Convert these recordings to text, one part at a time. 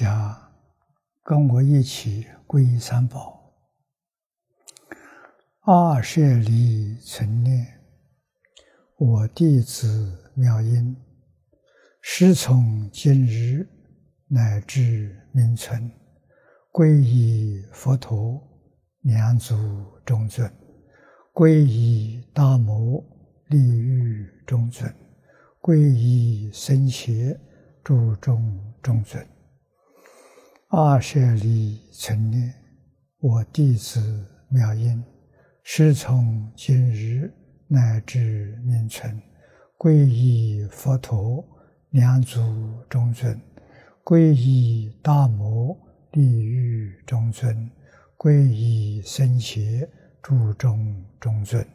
家跟我一起皈依三宝，二舍离存念，我弟子妙音。师从今日乃至明存，皈依佛陀、两祖中尊，皈依大摩利欲中尊，皈依僧伽诸众中尊。二舍利存念，我弟子妙音，师从今日乃至明存，皈依佛陀。两祖中尊，皈依大摩利欲中尊，皈依僧伽诸众中尊。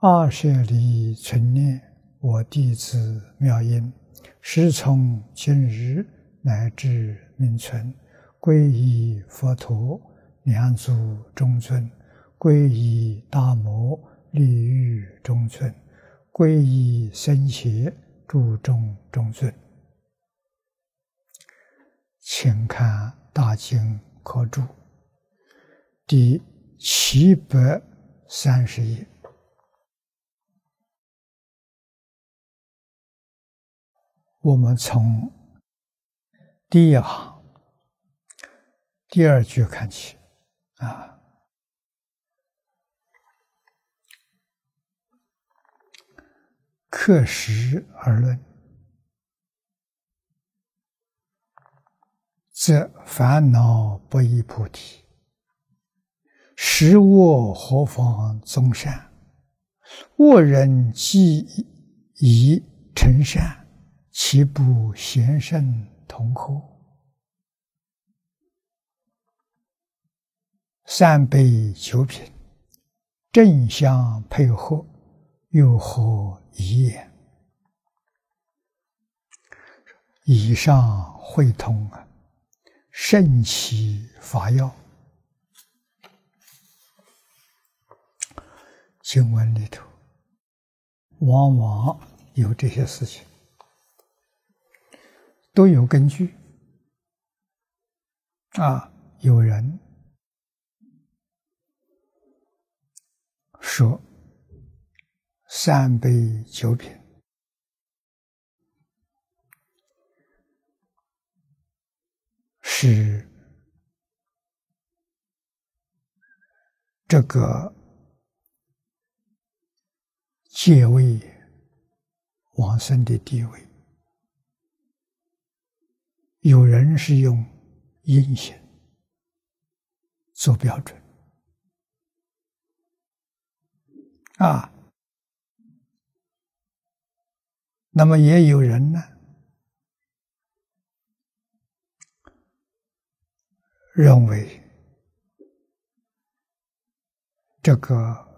二舍利存念，我弟子妙音，师从今日乃至名存，皈依佛陀。两祖中尊，皈依大摩利欲中尊，皈依僧伽。注重中尊，请看《大经科注》第七百三十页，我们从第一行第二句看起，啊。刻实而论，则烦恼不依菩提，实我何妨宗善？恶人既已成善，岂不贤圣同乎？三杯九品，正相配合，又何？一言，以上会通啊，圣奇法药。经文里头，往往有这些事情，都有根据。啊，有人说。三杯酒品是这个借位往生的地位。有人是用阴险做标准啊。那么也有人呢，认为这个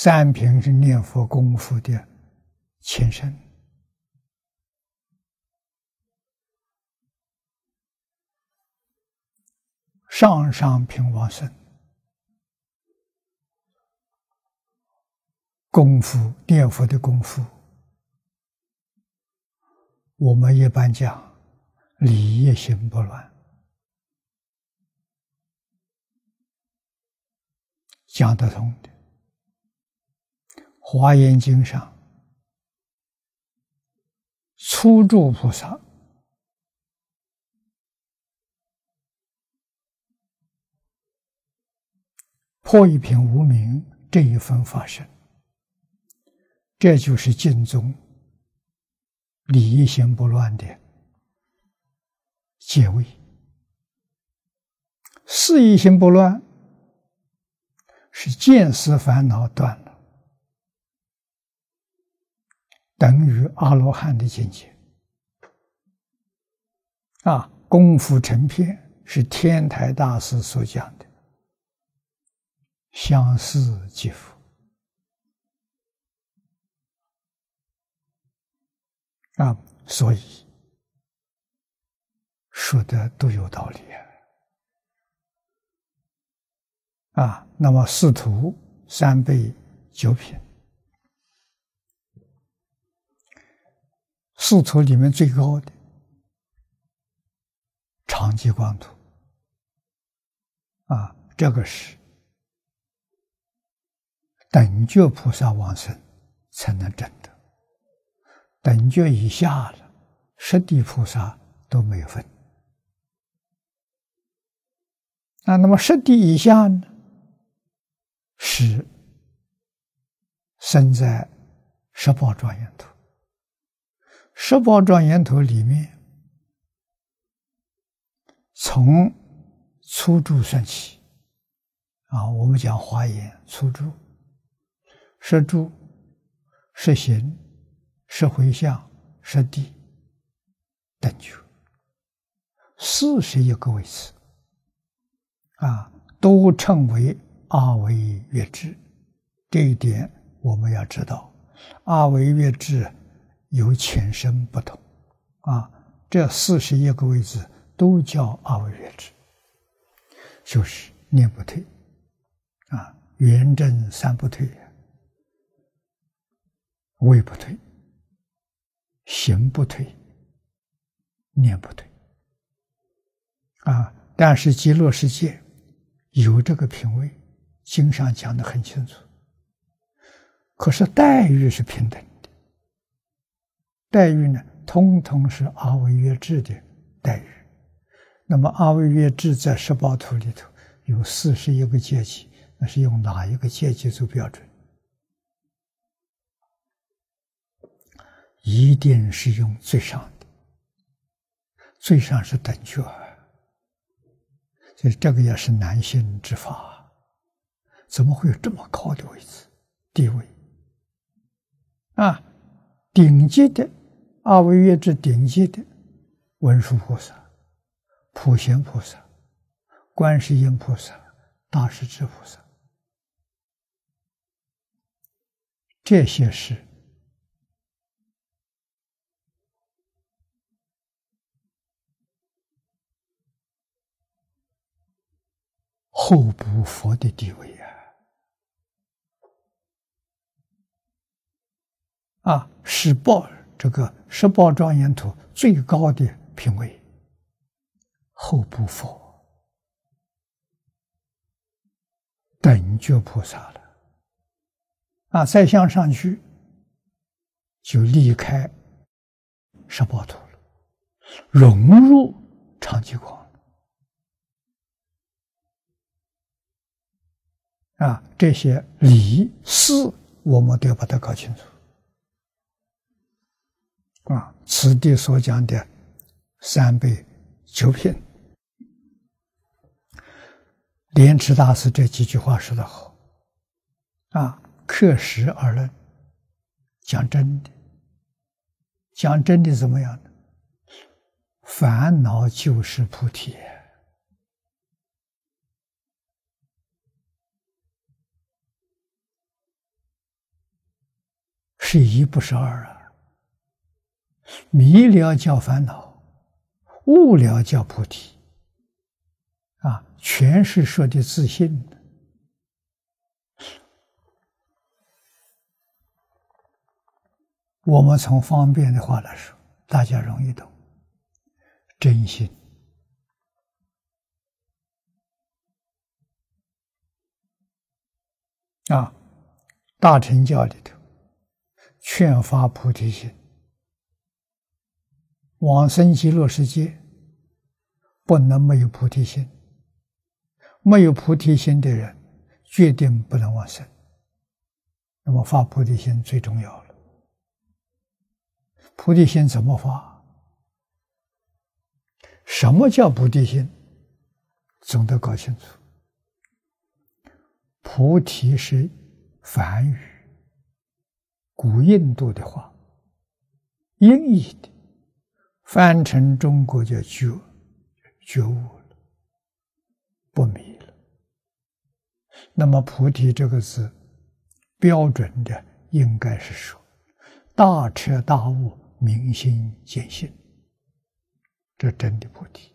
三品是念佛功夫的前身，上上品往生。功夫念佛的功夫，我们一般讲理业行不乱，讲得通的。华严经上，初住菩萨。破一品无名这一分发生。这就是净宗理一心不乱的结位，事一心不乱是见思烦恼断了，等于阿罗汉的境界。啊，功夫成片是天台大师所讲的，相似即佛啊，所以说的都有道理啊。啊，那么四图三倍九品，四图里面最高的长吉光图啊，这个是。等觉菩萨往生才能证得，等觉以下了，十地菩萨都没有分。那，那么十地以下呢？是生在十宝庄严土。十宝庄严土里面，从初住算起，啊，我们讲华严初住。是住，是行，是回向，是地，等觉，四十一个位置，啊，都称为阿维月智。这一点我们要知道，阿维月智有浅深不同，啊，这四十一个位置都叫二位月支，就是念不退，啊，圆正三不退。位不退，行不退，念不退，啊！但是极乐世界有这个品位，经上讲的很清楚。可是待遇是平等，待遇呢，通通是阿维约智的待遇。那么阿维约智在十八图里头有四十一个阶级，那是用哪一个阶级做标准？一定是用最上的，最上是等觉，所以这个也是男性之法，怎么会有这么高的位置地位？啊，顶级的二位月之顶级的文殊菩萨、普贤菩萨、观世音菩萨、大势至菩萨，这些是。后补佛的地位呀！啊，是报这个十宝庄严图最高的品位，后不佛等觉菩萨了。啊，再向上去就离开十报图了，融入长吉光。啊，这些理事我们都要把它搞清楚。啊，此地所讲的三倍九品，莲池大师这几句话说的好。啊，克实而论，讲真的，讲真的怎么样呢？烦恼就是菩提。是一不是二啊！迷了叫烦恼，悟了叫菩提，啊，全是说的自信的。我们从方便的话来说，大家容易懂，真心啊，大乘教里头。劝发菩提心，往生极乐世界不能没有菩提心。没有菩提心的人，决定不能往生。那么发菩提心最重要了。菩提心怎么发？什么叫菩提心？总得搞清楚。菩提是梵语。古印度的话，音译的翻成中国叫觉，觉悟了，不迷了。那么“菩提”这个字，标准的应该是说大彻大悟、明心见性，这真的菩提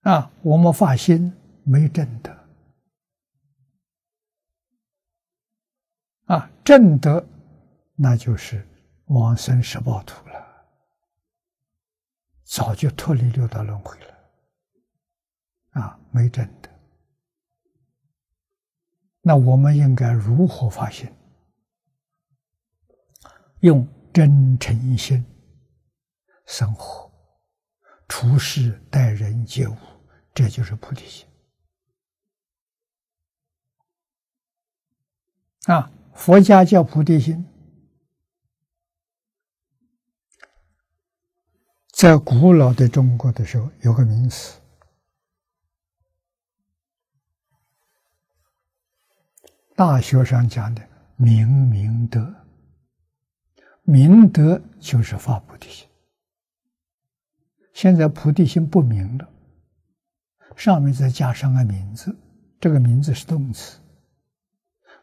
啊！我们发心没正德啊，正德那就是往生十报土了，早就脱离六道轮回了啊，没真的。那我们应该如何发现？用真诚心生活、处事待人接物，这就是菩提心。啊，佛家叫菩提心，在古老的中国的时候有个名词。大学上讲的明明德，明德就是发菩提心。现在菩提心不明了，上面再加上个名字，这个名字是动词。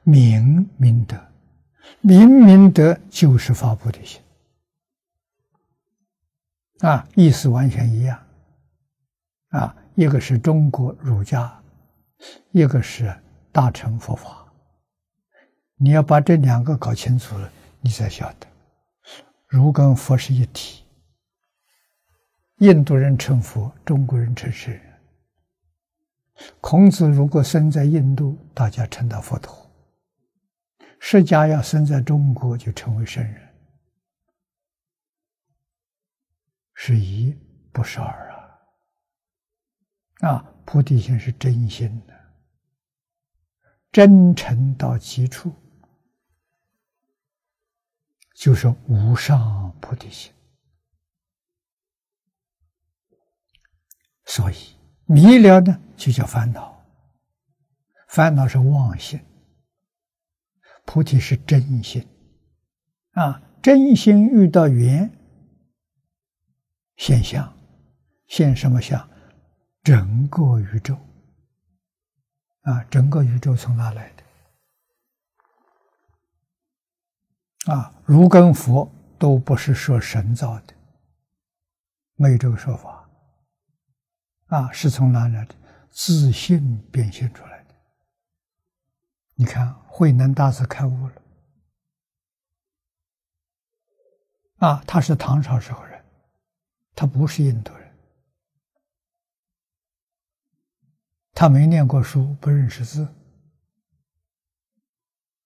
明明德，明明德就是发菩提心，啊，意思完全一样。啊，一个是中国儒家，一个是大乘佛法。你要把这两个搞清楚了，你才晓得，儒跟佛是一体。印度人称佛，中国人称圣人。孔子如果生在印度，大家称他佛陀；释迦要生在中国，就成为圣人。是一，不是二啊！啊，菩提心是真心的，真诚到极处。就是无上菩提心，所以迷了呢，就叫烦恼。烦恼是妄心，菩提是真心。啊，真心遇到缘现象，现什么相？整个宇宙。啊，整个宇宙从哪来的？啊，如跟佛都不是说神造的，没有这个说法。啊，是从哪来的？自信变现出来的。你看，慧能大师开悟了。啊，他是唐朝时候人，他不是印度人，他没念过书，不认识字。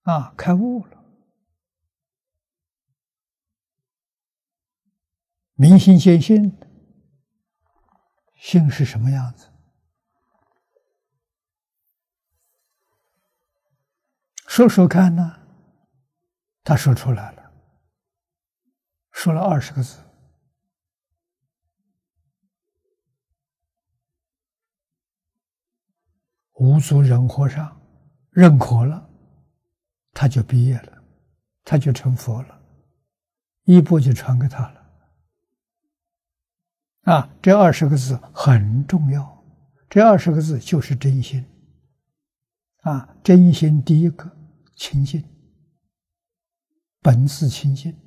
啊，开悟了。明心见性，性是什么样子？说说看呢？他说出来了，说了二十个字：五祖忍和尚认可了，他就毕业了，他就成佛了，衣钵就传给他了。啊，这二十个字很重要，这二十个字就是真心。啊，真心第一个清净，本自清净。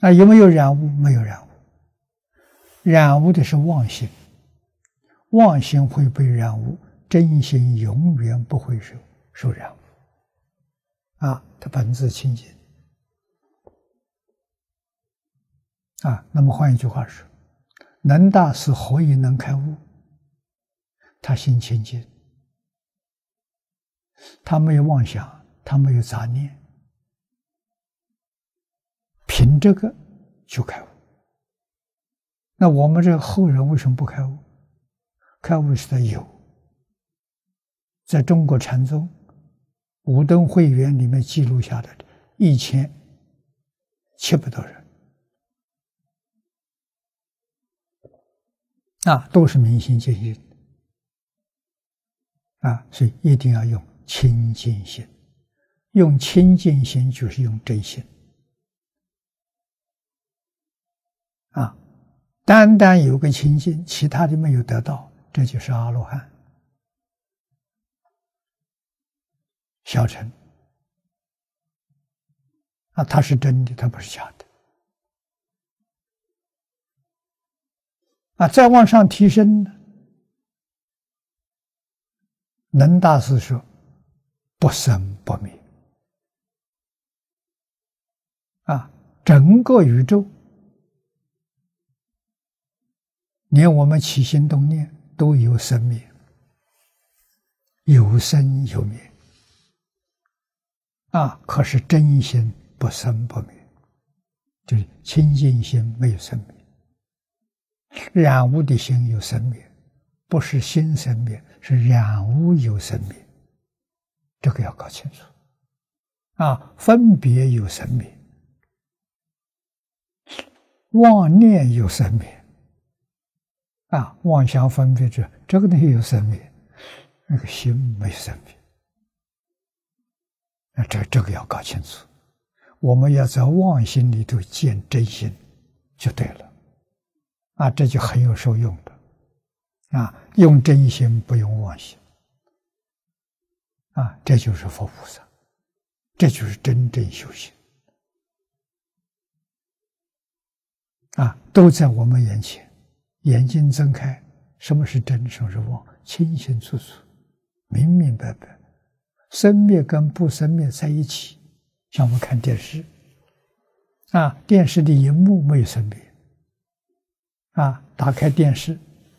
啊，有没有染污？没有染污。染污的是妄心，妄心会被染污，真心永远不会受受染污。啊，它本自清净。啊，那么换一句话说，能大师何以能开悟？他心清净，他没有妄想，他没有杂念，凭这个就开悟。那我们这后人为什么不开悟？开悟时的有，在中国禅宗五灯会员里面记录下的一千七百多人。啊，都是明心见性啊，所以一定要用清净心，用清净心就是用真心啊。单单有个清净，其他的没有得到，这就是阿罗汉。小乘啊，他是真的，他不是假的。啊，再往上提升呢？能大师说：“不生不灭。”啊，整个宇宙，连我们起心动念，都有生灭。”有生有灭，啊！可是真心不生不灭，就是清净心没有生灭。染污的心有生灭，不是心生灭，是染污有生灭。这个要搞清楚。啊，分别有生灭，妄念有生灭，啊，妄想分别者，这个东西有生命。那个心没生命，那这这个要搞清楚。我们要在妄心里头见真心，就对了。啊，这就很有受用的。啊，用真心不用妄心。啊，这就是佛菩萨，这就是真正修行。啊，都在我们眼前，眼睛睁开，什么是真，什么是妄，清清楚楚。明明白白，生灭跟不生灭在一起，像我们看电视，啊，电视的荧幕没有生灭，啊，打开电视，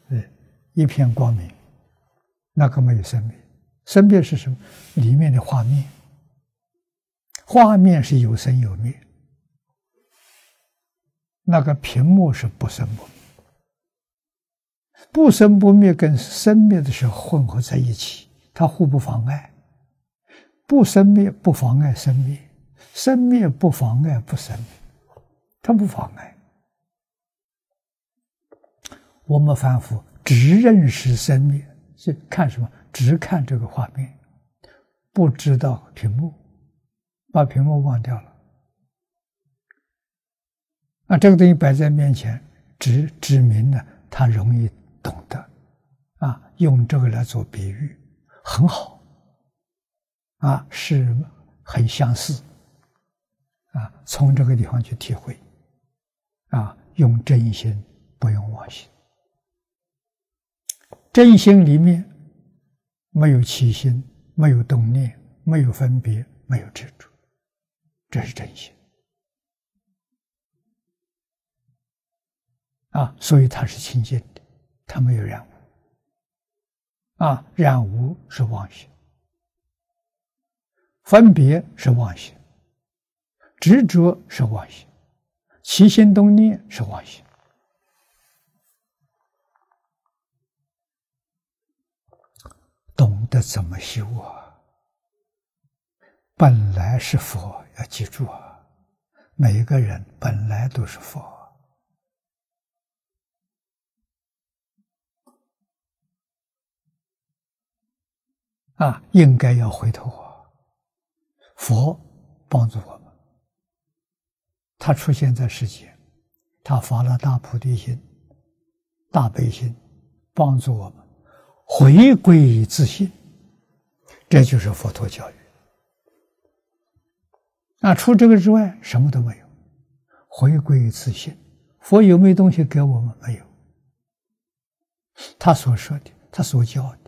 嗯，一片光明，那个没有生灭，生灭是什么？里面的画面，画面是有生有灭，那个屏幕是不生不灭，不生不灭跟生灭的时候混合在一起。它互不妨碍，不生灭不妨碍生灭，生灭不妨碍不生灭，它不妨碍。我们反复只认识生灭，是看什么？只看这个画面，不知道屏幕，把屏幕忘掉了。啊，这个东西摆在面前，指指明了它容易懂得，啊，用这个来做比喻。很好，啊，是很相似，啊，从这个地方去体会，啊，用真心不用妄心，真心里面没有起心，没有动念，没有分别，没有执着，这是真心，啊，所以它是清净，他没有染污。啊，染污是妄心，分别是妄心，执着是妄心，起心动念是妄心。懂得怎么修啊？本来是佛，要记住啊！每一个人本来都是佛。啊，应该要回头啊！佛帮助我们，他出现在世间，他发了大菩提心、大悲心，帮助我们回归于自信，这就是佛陀教育。那除这个之外，什么都没有。回归于自信，佛有没有东西给我们？没有。他所说的，他所教的。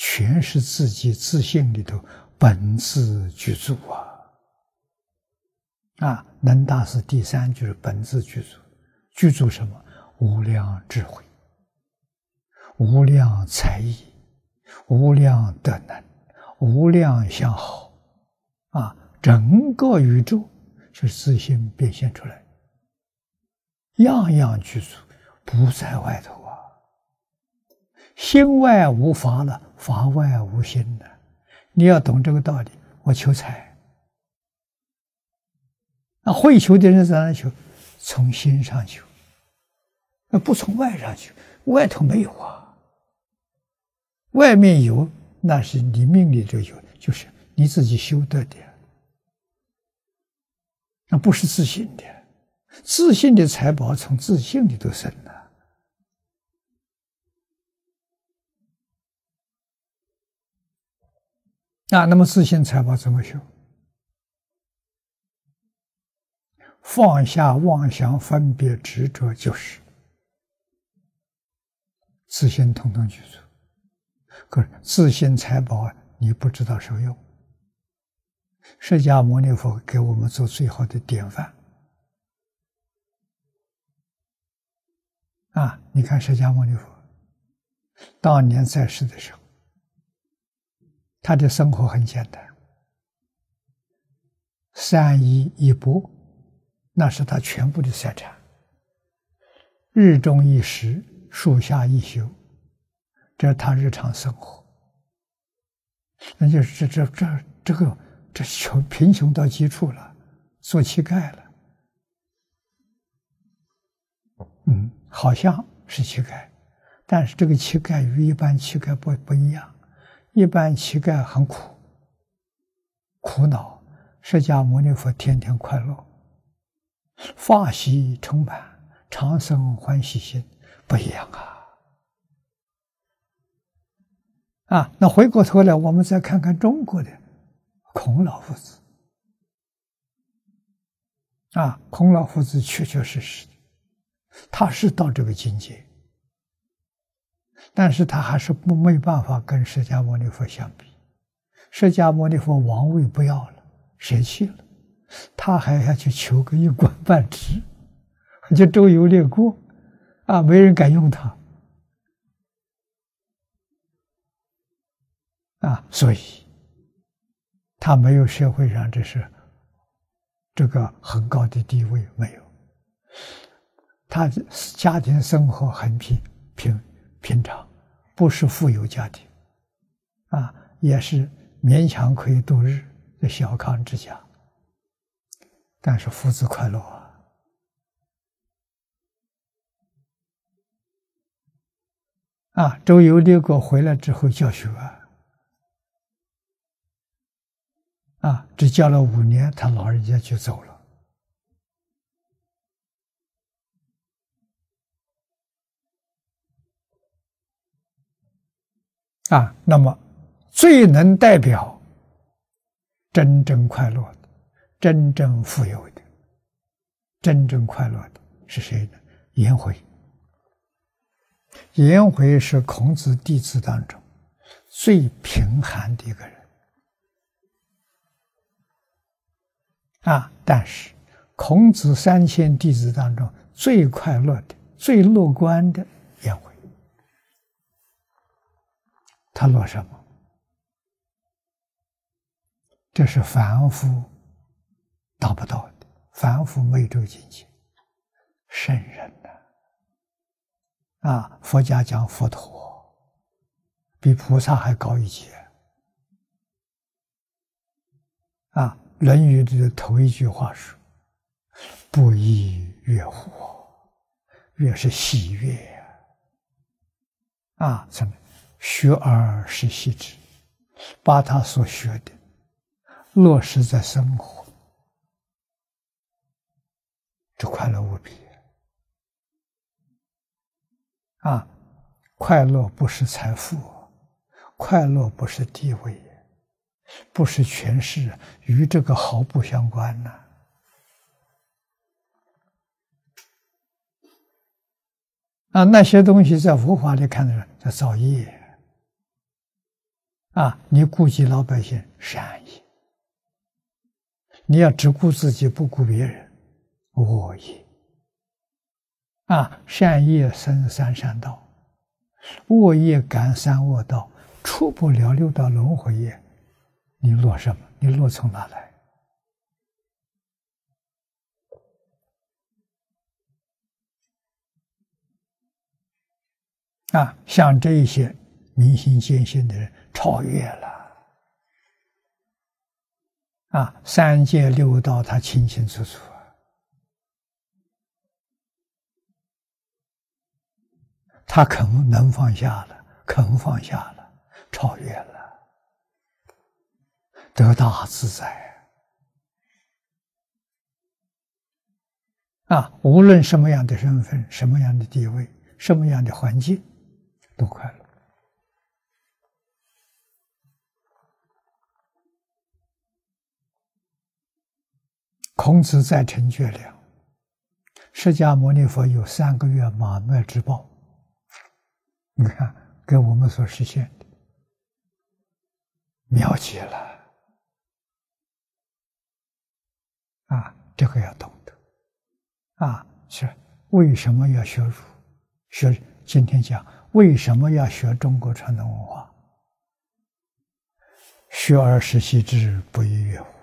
全是自己自信里头本自具足啊！啊，能大师第三就是本自具足，具足什么？无量智慧、无量才艺、无量德能、无量相好啊！整个宇宙是自信变现出来，样样具足，不在外头。心外无法了，法外无心了。你要懂这个道理。我求财，那会求的人在哪求？从心上求，那不从外上求。外头没有啊，外面有，那是你命里就有，就是你自己修得的，那不是自信的。自信的财宝从自信里头生的。啊，那么自信财宝怎么修？放下妄想、分别、执着，就是自信，统统去做。可是自信财宝，你不知道受用。释迦牟尼佛给我们做最好的典范。啊，你看释迦牟尼佛当年在世的时候，他的生活很简单，三衣一钵，那是他全部的财产。日中一食，树下一宿，这是他日常生活。那就是这这这这个这穷贫穷到极处了，做乞丐了。嗯。好像是乞丐，但是这个乞丐与一般乞丐不不一样。一般乞丐很苦，苦恼。释迦牟尼佛天天快乐，法喜充满，长生欢喜心，不一样啊！啊，那回过头来，我们再看看中国的孔老夫子。啊，孔老夫子确确实实。他是到这个境界，但是他还是不没办法跟释迦牟尼佛相比。释迦牟尼佛王位不要了，舍弃了，他还要去求个一官半职，就周游列国，啊，没人敢用他，啊，所以他没有社会上这是这个很高的地位，没有。他家庭生活很平平平常，不是富有家庭，啊，也是勉强可以度日的小康之家。但是父子快乐啊！啊，周游列国回来之后教学啊，啊，只教了五年，他老人家就走了。啊，那么最能代表真正快乐的、真正富有的、真正快乐的是谁呢？颜回。颜回是孔子弟子当中最贫寒的一个人啊，但是孔子三千弟子当中最快乐的、最乐观的颜回。他落什么？这是凡夫达不到的，凡夫没这个境界。圣人呢？啊，佛家讲佛陀比菩萨还高一级。啊，《论语》的头一句话是：“不亦乐乎？乐是喜悦！”啊，怎么？学而时习之，把他所学的落实在生活，这快乐无比啊！快乐不是财富，快乐不是地位，不是权势，与这个毫不相关呐！啊，那些东西在佛法里看的叫造业。啊！你顾及老百姓善意，你要只顾自己不顾别人，恶意。啊，善业生三善道，恶业感三恶道，出不了六道轮回业。你落什么？你落从哪来？啊，像这一些明心见性的人。超越了啊！三界六道他清清楚楚啊，他肯能放下了，肯放下了，超越了，得大自在啊！无论什么样的身份，什么样的地位，什么样的环境，都快乐。孔子在成绝了，释迦牟尼佛有三个月马麦之报，你看跟我们所实现的妙极了啊！这个要懂得啊，是为什么要学儒？学今天讲为什么要学中国传统文化？学而时习之，不亦说乎？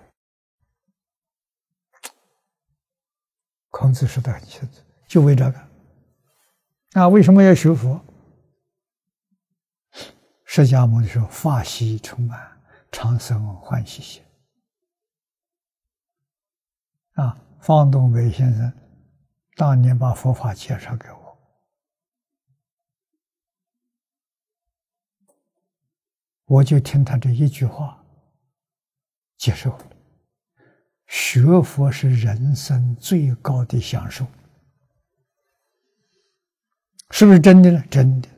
孔子说的很清楚，就为这个。那为什么要学佛？释迦牟尼说：“法喜充满，长生欢喜心。”啊，方东北先生当年把佛法介绍给我，我就听他这一句话，接受了。学佛是人生最高的享受，是不是真的呢？真的。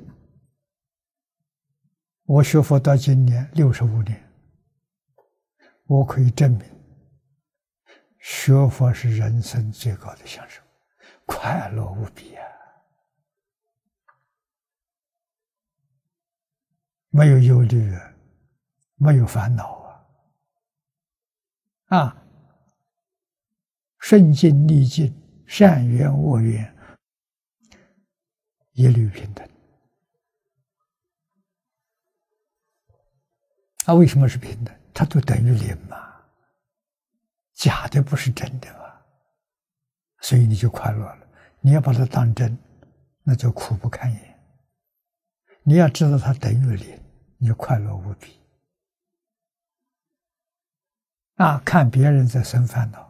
我学佛到今年六十五年，我可以证明，学佛是人生最高的享受，快乐无比啊！没有忧虑，没有烦恼啊！啊！顺境逆境，善缘恶缘，一律平等。那为什么是平等？它都等于零嘛，假的不是真的嘛，所以你就快乐了。你要把它当真，那就苦不堪言。你要知道它等于零，你就快乐无比。啊，看别人在生烦恼。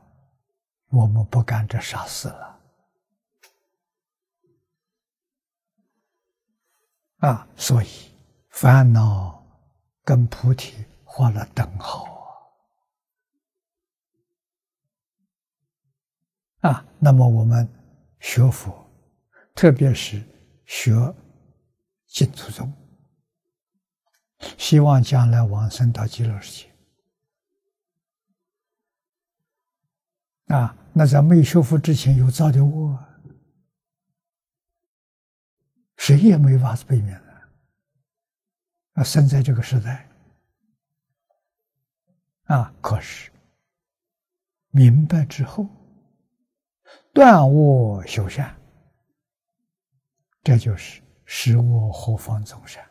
我们不干这傻事了啊！所以烦恼跟菩提画了等号啊！那么我们学佛，特别是学净土宗，希望将来往生到极乐世界。啊，那在没修复之前有造的恶，谁也没法子避免的。啊，生在这个时代，啊，可是明白之后，断恶修善，这就是使我何方众善？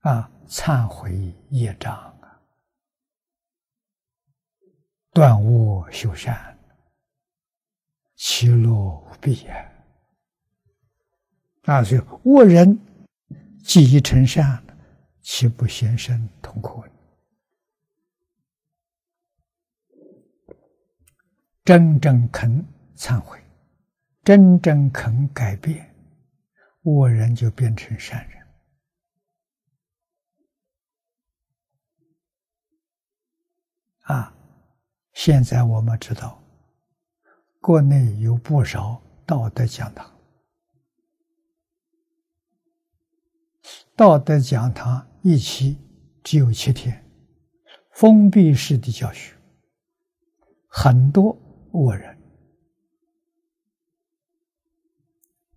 啊，忏悔业障。断恶修善，其乐无比呀！啊，所以恶人既已成善，岂不先生痛苦？真正肯忏悔，真正肯改变，恶人就变成善人啊！现在我们知道，国内有不少道德讲堂。道德讲堂一期只有七天，封闭式的教学，很多恶人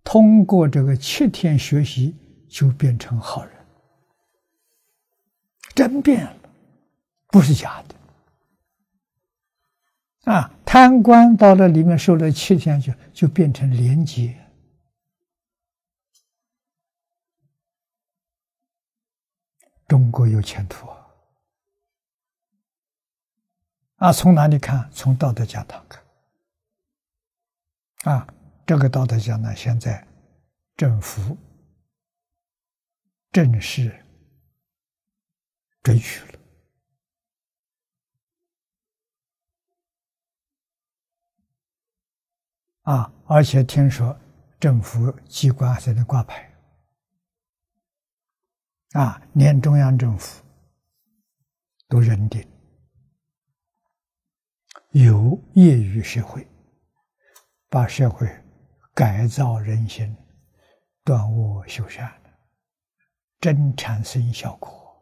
通过这个七天学习就变成好人，真变了，不是假的。啊，贪官到了里面受了七天，就就变成廉洁。中国有前途啊！啊，从哪里看？从道德讲堂看。啊，这个道德讲堂现在政府正式准许了。啊！而且听说政府机关在那挂牌，啊，连中央政府都认定有业余社会，把社会改造人心、断恶修善，真产生效果。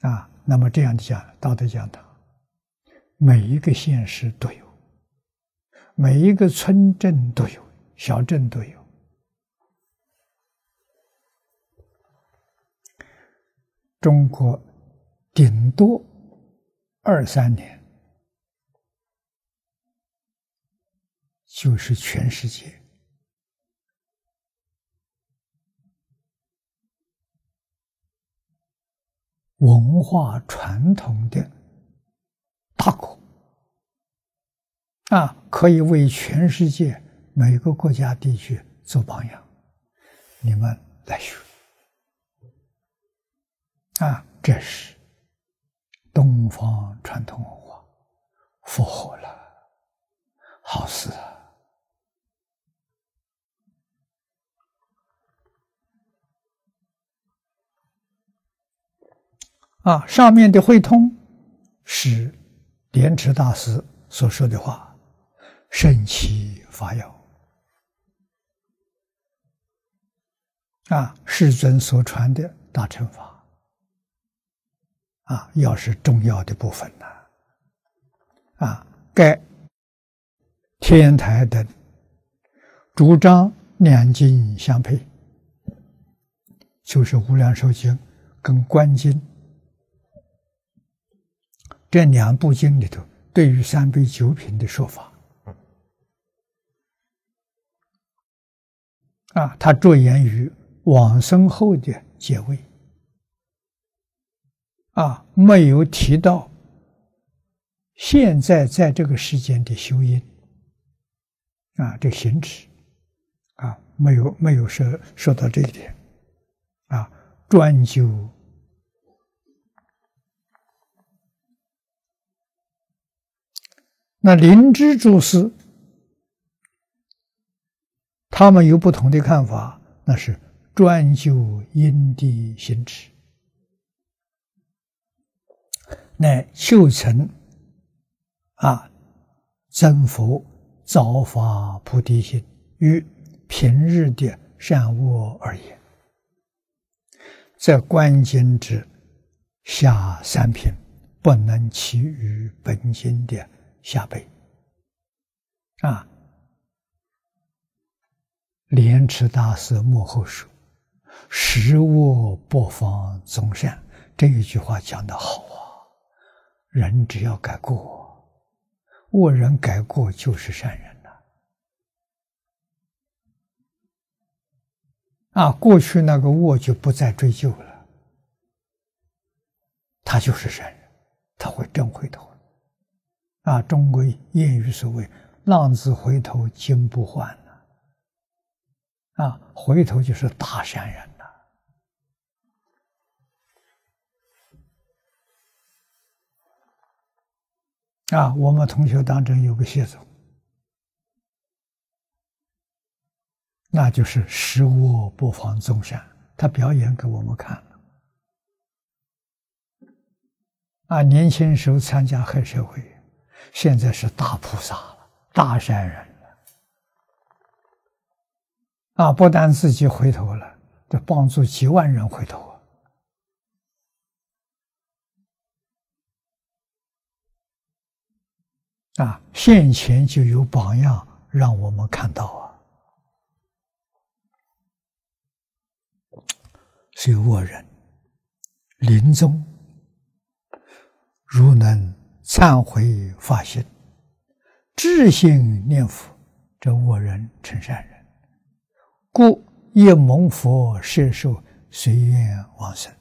啊，那么这样讲，道德讲堂，每一个县市都有，每一个村镇都有，小镇都有。中国顶多二三年，就是全世界。文化传统的大国啊，可以为全世界每个国家地区做榜样。你们来学啊，这是东方传统文化复活了，好事啊！啊，上面的汇通是莲池大师所说的话，圣其法药啊，世尊所传的大乘法。啊，要是重要的部分呢啊，该天台等主张两经相配，就是《无量寿经》跟《观经》。这两部经里头，对于三杯九品的说法，啊，他着眼于往生后的解位，啊，没有提到现在在这个时间的修因，啊，这行持，啊，没有没有说说到这一点，啊，专究。那灵芝诸师，他们有不同的看法，那是专修因地行持，乃修成啊增福造法菩提心，与平日的善恶而言，在观经之下三品，不能起于本经的。下辈啊，莲池大师幕后说：“十恶不妨众善。”这一句话讲的好啊！人只要改过，恶人改过就是善人了。啊，过去那个恶就不再追究了，他就是善人，他会真回头。啊，中国谚语所谓“浪子回头金不换”，啊，回头就是大善人了。啊，我们同学当中有个谢总，那就是识恶不妨众善，他表演给我们看了。啊，年轻时候参加黑社会。现在是大菩萨了，大善人，啊！不但自己回头了，这帮助几万人回头啊！啊，现前就有榜样让我们看到啊！所以恶人临终如能。忏悔发心，至心念佛，这恶人成善人，故亦蒙佛摄受，随愿往生。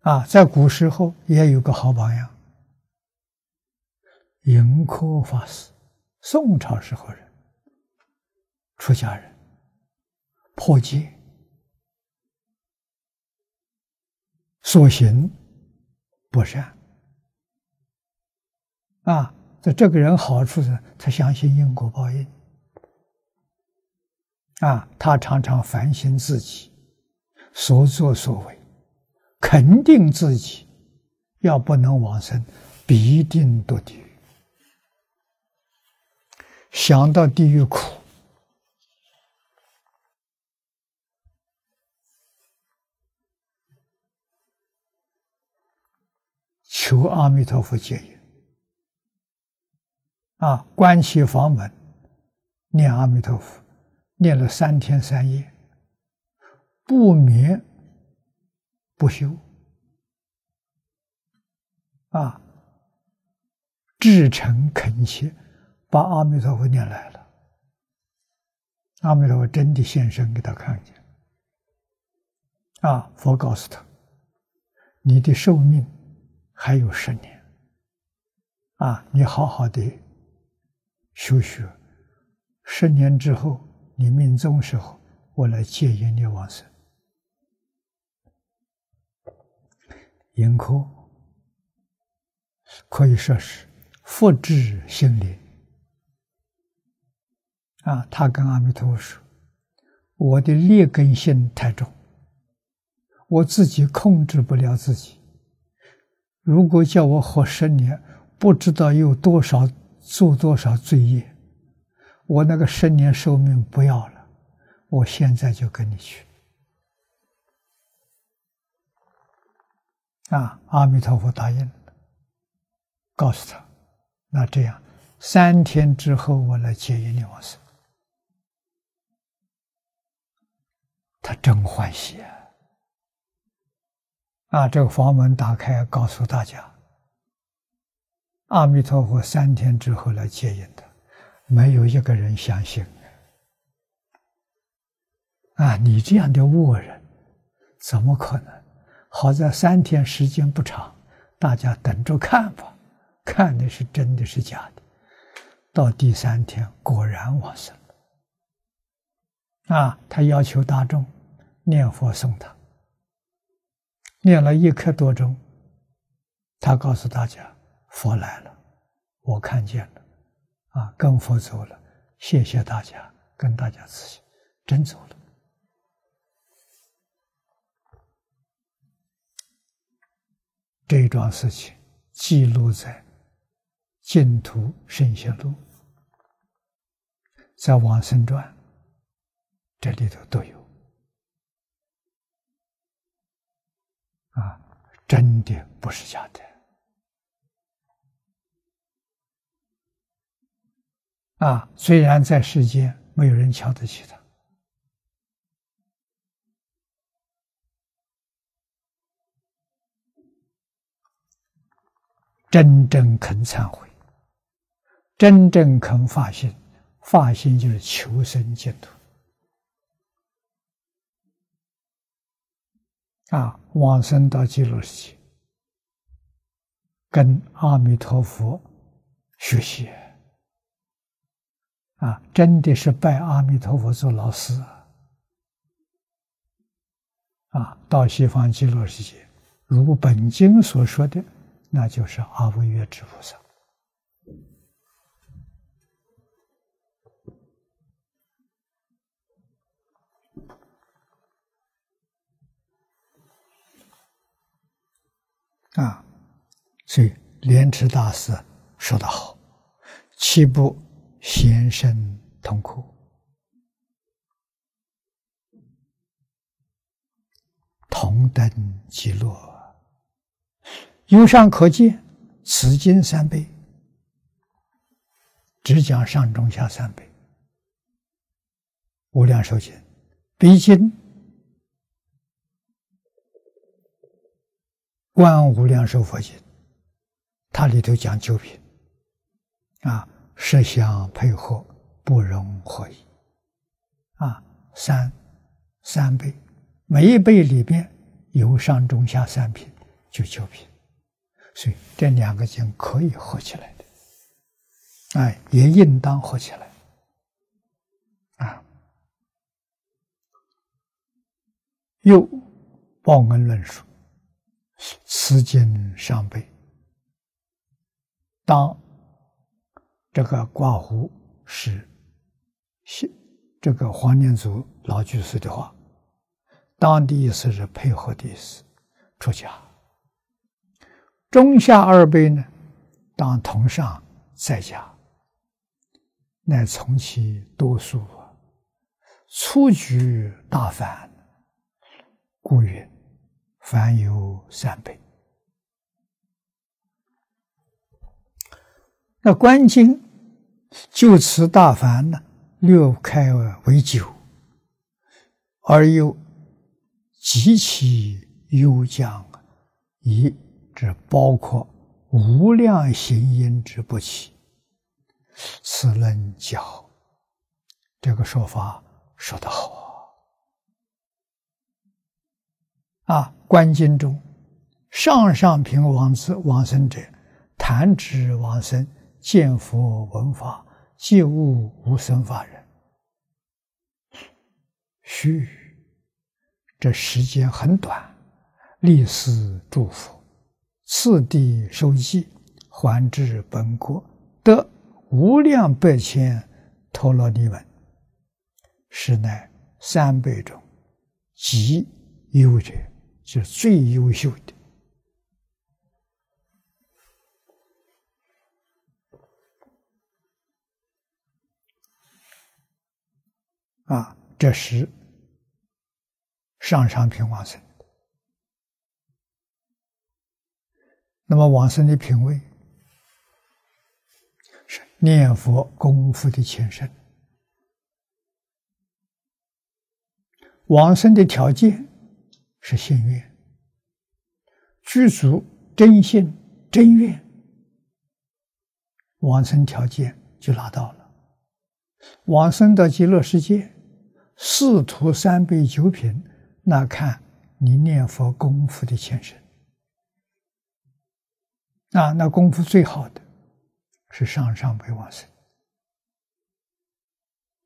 啊，在古时候也有个好榜样，盈科法师，宋朝时候人，出家人。破戒，所行不善啊！这这个人好处是，他相信因果报应啊！他常常反省自己所作所为，肯定自己要不能往生，必定堕地狱。想到地狱苦，求阿弥陀佛接引。啊，关起房门，念阿弥陀佛，念了三天三夜，不眠不休。啊，至诚恳切，把阿弥陀佛念来了。阿弥陀佛真的现身给他看见。啊，佛告诉他，你的寿命还有十年。啊，你好好的修学，十年之后你命终时候，我来接引你往生。盈科。可以说是复制心灵啊！他跟阿弥陀佛说：“我的劣根性太重，我自己控制不了自己。如果叫我活十年，不知道有多少做多少罪业，我那个十年寿命不要了。我现在就跟你去。”啊！阿弥陀佛答应了。告诉他，那这样三天之后我来接引你往生。他真欢喜啊！啊，这个房门打开，告诉大家，阿弥陀佛三天之后来接引他，没有一个人相信啊！你这样的恶人，怎么可能？好在三天时间不长，大家等着看吧。看的是真的是假的，到第三天果然往生了。啊，他要求大众念佛送他，念了一刻多钟，他告诉大家佛来了，我看见了，啊，跟佛走了，谢谢大家，跟大家辞行，真走了。这一桩事情记录在。净土圣贤录，在往生传这里头都有啊，真的不是假的啊！虽然在世间没有人瞧得起他，真正肯忏悔。真正肯发心，发心就是求生净土啊！往生到极乐世界，跟阿弥陀佛学习啊！真的是拜阿弥陀佛做老师啊！到西方极乐世界，如本经所说的，那就是阿惟越之菩萨。啊，所以莲池大师说得好：“七不先生痛苦，同等极乐，由上可见，此经三倍，只讲上中下三倍。无量寿经，毕竟。”观无量寿佛经，它里头讲九品，啊，设想配合不容合一，啊，三三倍，每一倍里边有上中下三品，就九品，所以这两个经可以合起来的，哎，也应当合起来，啊，又报恩论述。此经上辈，当这个挂壶是这个黄念祖老居士的话，当的意思是配合的意思，出家。中下二辈呢，当同上在家。乃从其多数，初举大凡，故曰凡有三辈。那观经就此大凡呢，六开为九，而又极其幽讲，以这包括无量行因之不起。此论教，这个说法说得好啊！观经中，上上品王子往生者，弹指往生，见佛闻法，皆悟无生法人。须臾这时间很短，历史祝福，次第收集，还至本国得。无量百千陀罗尼门，是乃三辈中极优者，是最优秀的啊！这是上上品往生。那么往生的品位是？念佛功夫的前身，往生的条件是心愿，具足真心真愿，往生条件就拿到了。往生到极乐世界，四徒三辈九品，那看你念佛功夫的前身啊，那功夫最好的。是上上辈往生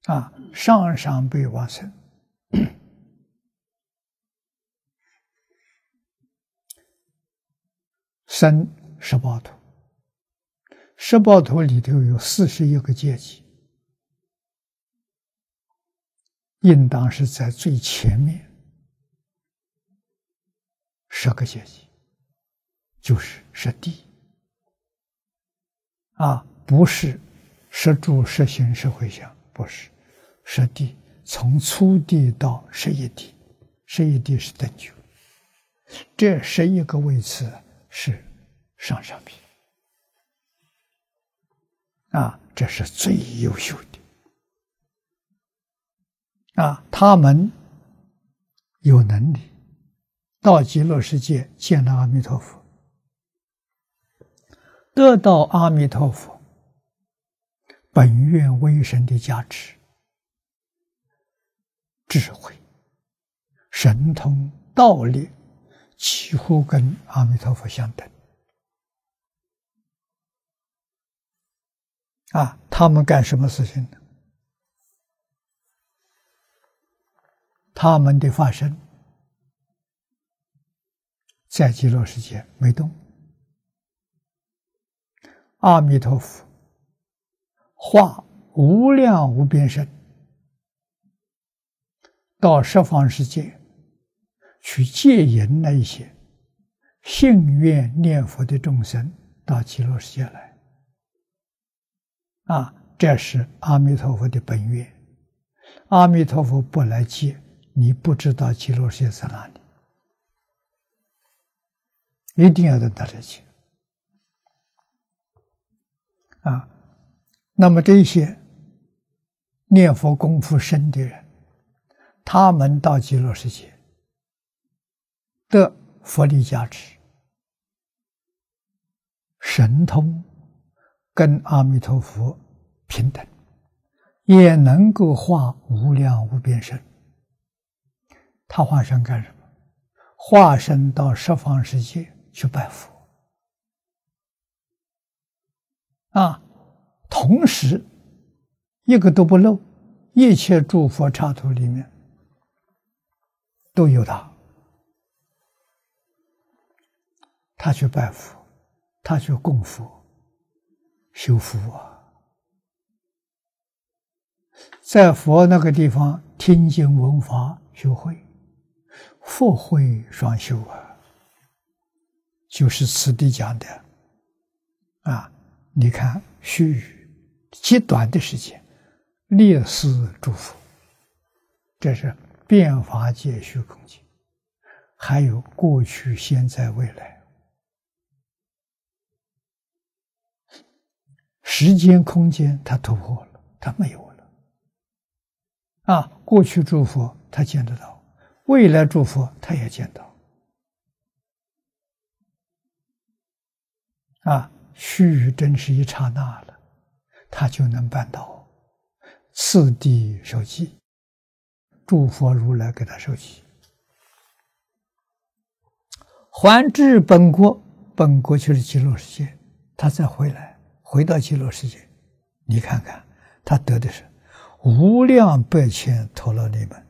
啊，上上辈往生，生十八图，十八图里头有四十一个阶级，应当是在最前面。十个阶级，就是十地。啊，不是十住、十行、十回向，不是。十地，从初地到十一地，十一地是等觉，这十一个位次是上上品，啊，这是最优秀的，啊，他们有能力到极乐世界见了阿弥陀佛。得到阿弥陀佛本愿威神的加持、智慧、神通、道力，几乎跟阿弥陀佛相等。啊，他们干什么事情呢？他们的发生在极乐世界没动。阿弥陀佛，化无量无边身，到十方世界去接引那一些信愿念佛的众生到极乐世界来。啊，这是阿弥陀佛的本愿。阿弥陀佛不来接，你不知道极乐世界在哪里，一定要等他来接。啊，那么这些念佛功夫深的人，他们到极乐世界的佛力加持、神通，跟阿弥陀佛平等，也能够化无量无边身。他化身干什么？化身到十方世界去拜佛。啊，同时一个都不漏，一切诸佛刹土里面都有他。他去拜佛，他去供佛、修福啊，在佛那个地方听经闻法学会，佛会双修啊，就是此地讲的啊。你看，须臾极短的时间，列世诸佛，这是变法界虚空界，还有过去、现在、未来，时间、空间，它突破了，它没有了。啊，过去诸佛他见得到，未来诸佛他也见到。啊，须臾真是一刹那了，他就能办到。次第受记，诸佛如来给他受记，还至本国，本国就是极乐世界，他再回来，回到极乐世界，你看看，他得的是无量百千陀罗尼门。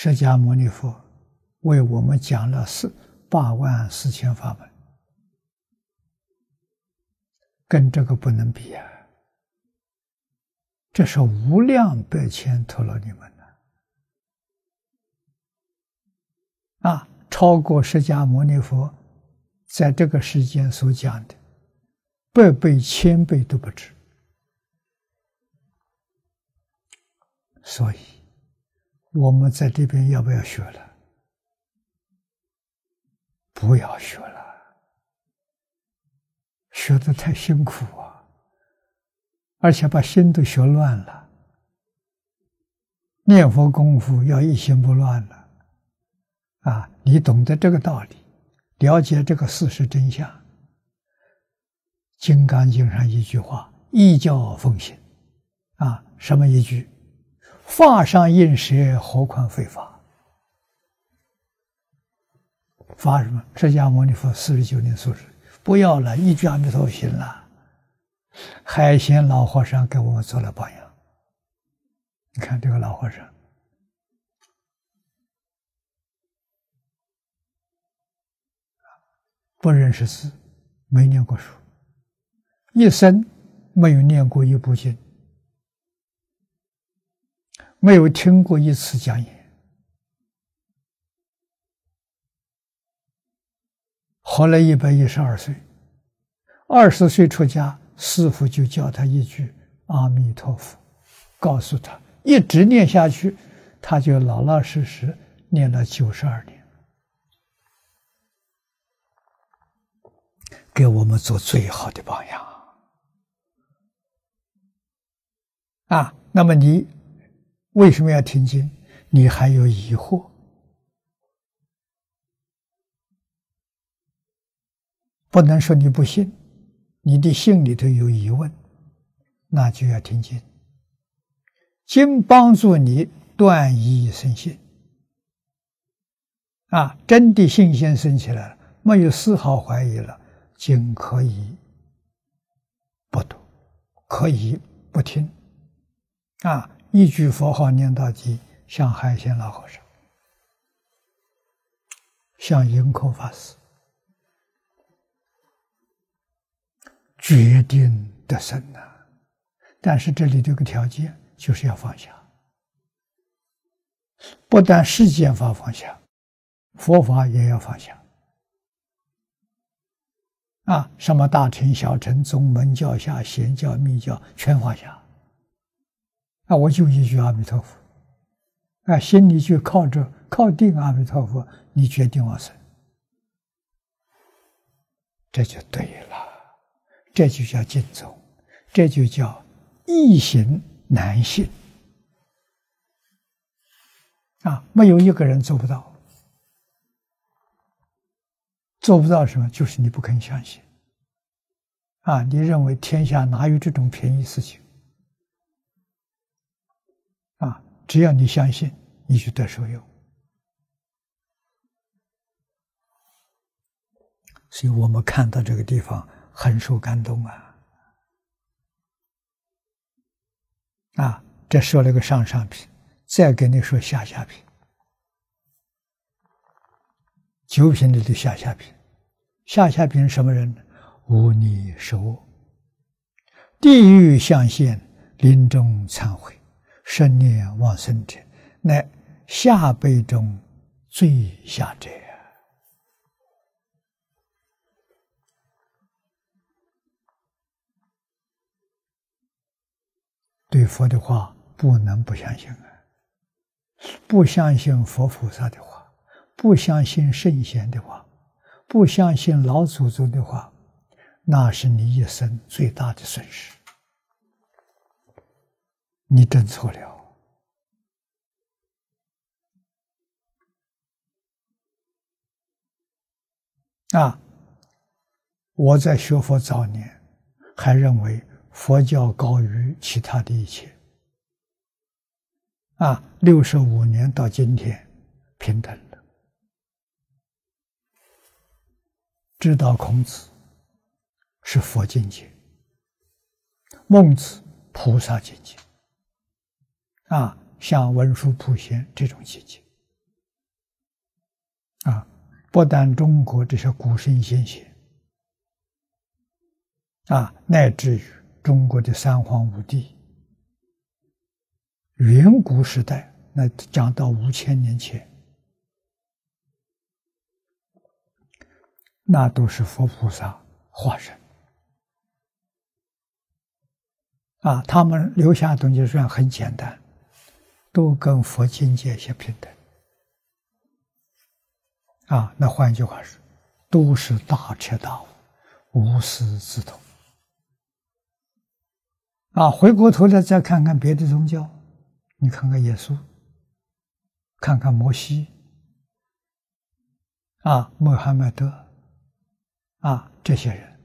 释迦牟尼佛为我们讲了四。八万四千法门，跟这个不能比啊！这是无量百千陀罗尼门呢，啊，超过释迦牟尼佛在这个世间所讲的百倍、千倍都不止。所以，我们在这边要不要学了？不要学了，学的太辛苦啊，而且把心都学乱了。念佛功夫要一心不乱了，啊，你懂得这个道理，了解这个事实真相，《金刚经》上一句话：“一教奉行。”啊，什么一句？法上应舍，何况非法？发什么？释迦牟尼佛四十九年所说：“不要了，一句阿弥陀佛行了。”海鲜老和尚给我们做了榜样。你看这个老和尚，不认识字，没念过书，一生没有念过一部经，没有听过一次讲演。活了一百一十二岁，二十岁出家，师傅就教他一句阿弥陀佛，告诉他一直念下去，他就老老实实念了九十二年，给我们做最好的榜样啊！那么你为什么要听经？你还有疑惑？不能说你不信，你的心里头有疑问，那就要听经。经帮助你断疑生信，啊，真的信心生起来了，没有丝毫怀疑了，经可以不读，可以不听，啊，一句佛号念到底，像海鲜老和尚，像营口法师。决定得胜呐！但是这里这个条件就是要放下，不但世间法放下，佛法也要放下。啊，什么大乘、小乘、宗门、教下、贤教、密教，全放下。啊，我就一句阿弥陀佛，啊，心里就靠着靠定阿弥陀佛，你决定往生，这就对了。这就叫敬重，这就叫易行难行啊！没有一个人做不到，做不到什么？就是你不肯相信啊！你认为天下哪有这种便宜事情啊？只要你相信，你就得受用。所以我们看到这个地方。很受感动啊！啊，这说了个上上品，再给你说下下品。九品里的下下品，下下品什么人呢？无逆受恶，地狱相现，临终忏悔，生念往生者，乃下辈中最下者呀。对佛的话不能不相信啊！不相信佛菩萨的话，不相信圣贤的话，不相信老祖宗的话，那是你一生最大的损失。你真错了啊！我在学佛早年，还认为佛教高于其他的一切。啊，六十五年到今天，平等了。知道孔子是佛境界，孟子菩萨境界，啊，像文殊普贤这种境界，啊，不但中国这些古圣先贤。啊，乃至于中国的三皇五帝，远古时代，那讲到五千年前，那都是佛菩萨化身。啊，他们留下东西虽然很简单，都跟佛境界相平等。啊，那换句话说，都是大彻大悟、无师自通。啊，回过头来再看看别的宗教，你看看耶稣，看看摩西，啊，穆罕默德，啊，这些人，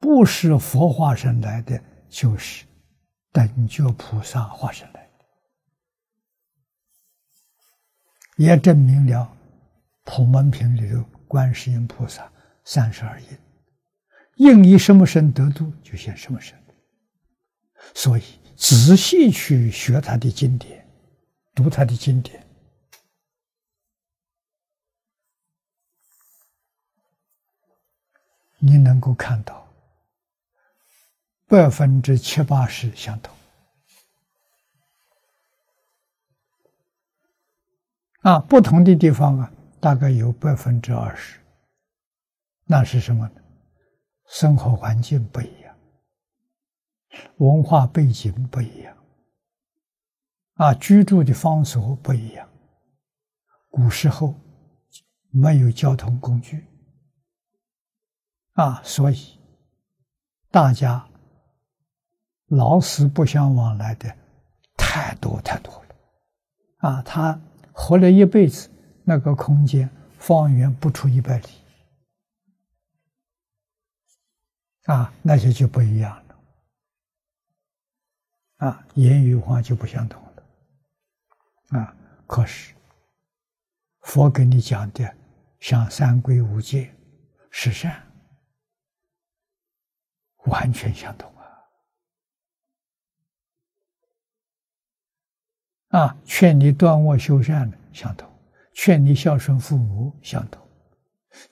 不是佛化身来的，就是等觉菩萨化身来的，也证明了普门品里头观世音菩萨三十二应。应以什么身得度，就现什么身。所以仔细去学他的经典，读他的经典，你能够看到百分之七八十相同。啊，不同的地方啊，大概有百分之二十。那是什么呢？生活环境不一样，文化背景不一样，啊，居住的方式不一样。古时候没有交通工具，啊，所以大家老死不相往来的太多太多了，啊，他活了一辈子，那个空间方圆不出一百里。啊，那些就不一样了，啊，言语话就不相同了，啊，可是佛给你讲的像三规五戒、十善，完全相同啊！劝你断恶修善的相同，劝你孝顺父母相同，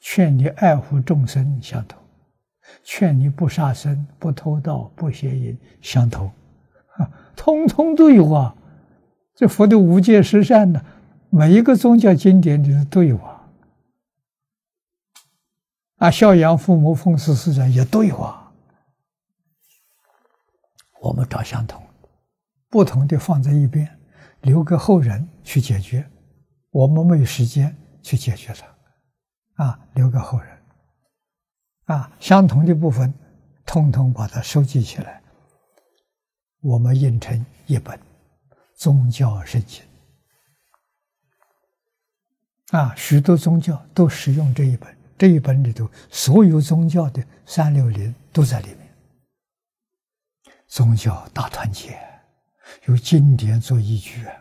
劝你爱护众生相同。劝你不杀生、不偷盗、不邪淫，相同，啊，通通都有啊！这佛的五戒十善呢，每一个宗教经典里头都有啊。啊，孝养父母、奉事师长也都有啊。我们找相同，不同的放在一边，留给后人去解决。我们没有时间去解决它，啊，留给后人。啊，相同的部分，通通把它收集起来，我们印成一本宗教圣经。啊，许多宗教都使用这一本，这一本里头所有宗教的三六零都在里面。宗教大团结，有经典做依据啊。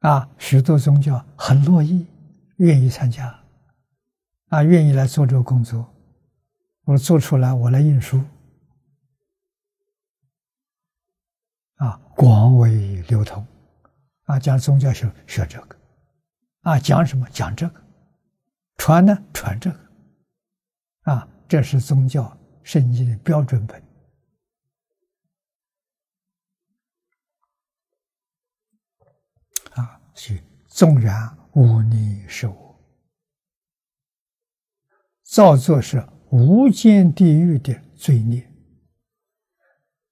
啊，许多宗教很乐意、愿意参加，啊，愿意来做这个工作。我做出来，我来印书，啊，广为流通，啊，讲宗教学学这个，啊，讲什么？讲这个，传呢？传这个，啊，这是宗教圣经的标准本。啊，是纵然无你是我，造作是无间地狱的罪孽。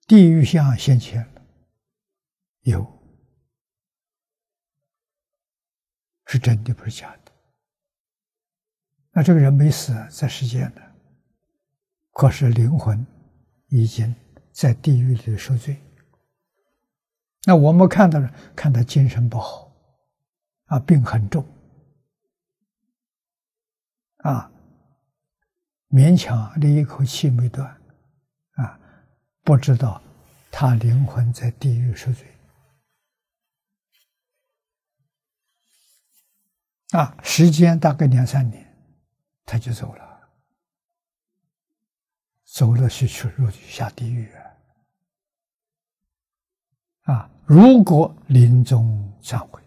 地狱像先前，有，是真的，不是假的。那这个人没死在世间呢，可是灵魂已经在地狱里受罪。那我们看到了，看他精神不好，啊，病很重，啊，勉强的一口气没断，啊，不知道他灵魂在地狱受罪，啊，时间大概两三年，他就走了，走了是去入去下地狱。啊！如果临终忏悔，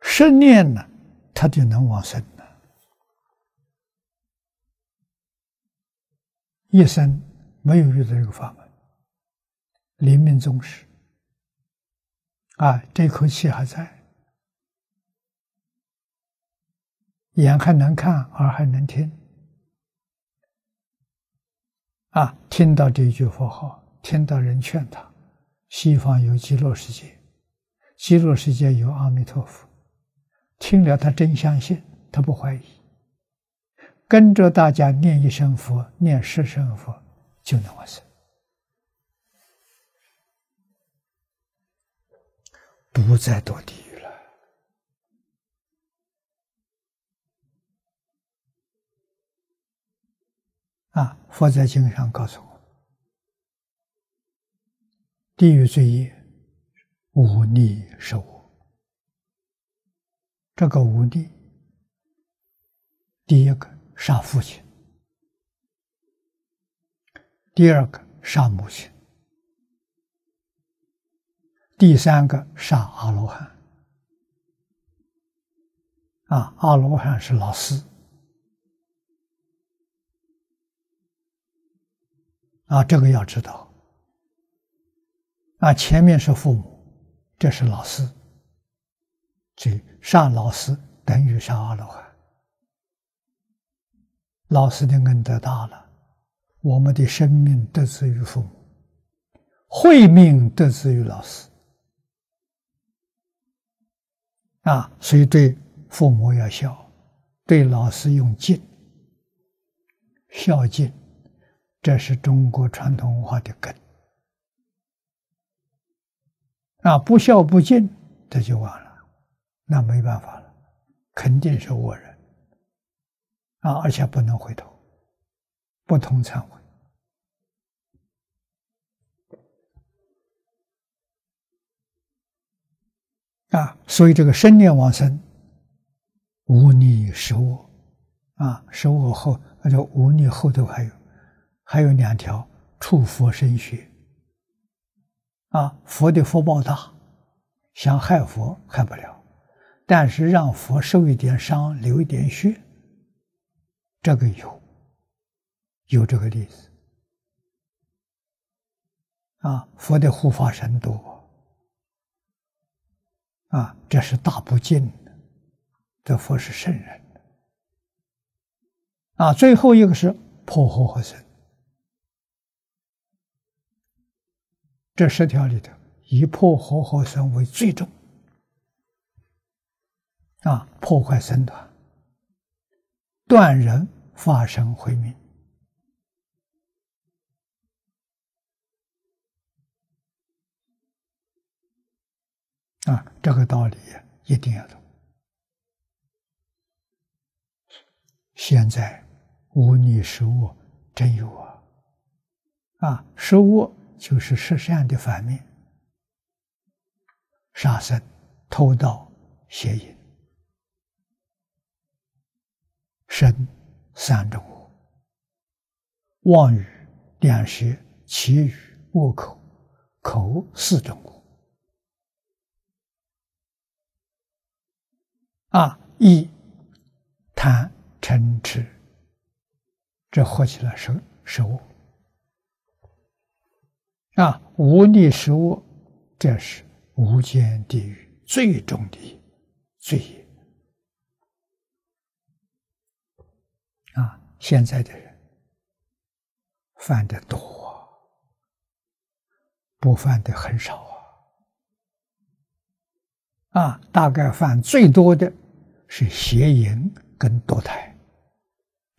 十念呢，他就能往生了。一生没有遇到这个法门，临命终时，啊，这口气还在，眼还能看，耳还能听。啊，听到这一句佛号，听到人劝他，西方有极乐世界，极乐世界有阿弥陀佛，听了他真相信，他不怀疑，跟着大家念一声佛，念十声佛，就能往生，不再堕地狱。啊！佛在经上告诉我，地狱罪业无逆受恶。这个无逆，第一个杀父亲，第二个杀母亲，第三个杀阿罗汉。啊，阿罗汉是老师。啊，这个要知道。啊，前面是父母，这是老师。这上老师等于上阿罗汉。老师的恩德大了，我们的生命得自于父母，慧命得自于老师。啊，所以对父母要孝，对老师用敬，孝敬。这是中国传统文化的根啊！不孝不敬，这就完了，那没办法了，肯定是恶人啊！而且不能回头，不通忏悔啊！所以这个生念往生，无逆十恶啊，十恶后那就无逆后头还有。还有两条，触佛生学。啊，佛的福报大，想害佛害不了，但是让佛受一点伤，流一点血，这个有，有这个例子。啊，佛的护法神多，啊，这是大不敬的，这佛是圣人。啊，最后一个是破和合僧。这十条里头，以破活和僧为最重啊！破坏僧团，断人发生毁灭啊！这个道理一定要懂。现在无你食物真有啊！啊，食物。就是十善的反面：杀生、偷盗、邪淫、身三种物；妄语、两舌、绮语、恶口、口四种物。啊，一贪嗔痴，这合起来是是物。啊，无利食物，这是无间地狱最重的罪业。啊，现在的人犯的多，不犯的很少啊。啊，大概犯最多的是邪淫跟堕胎，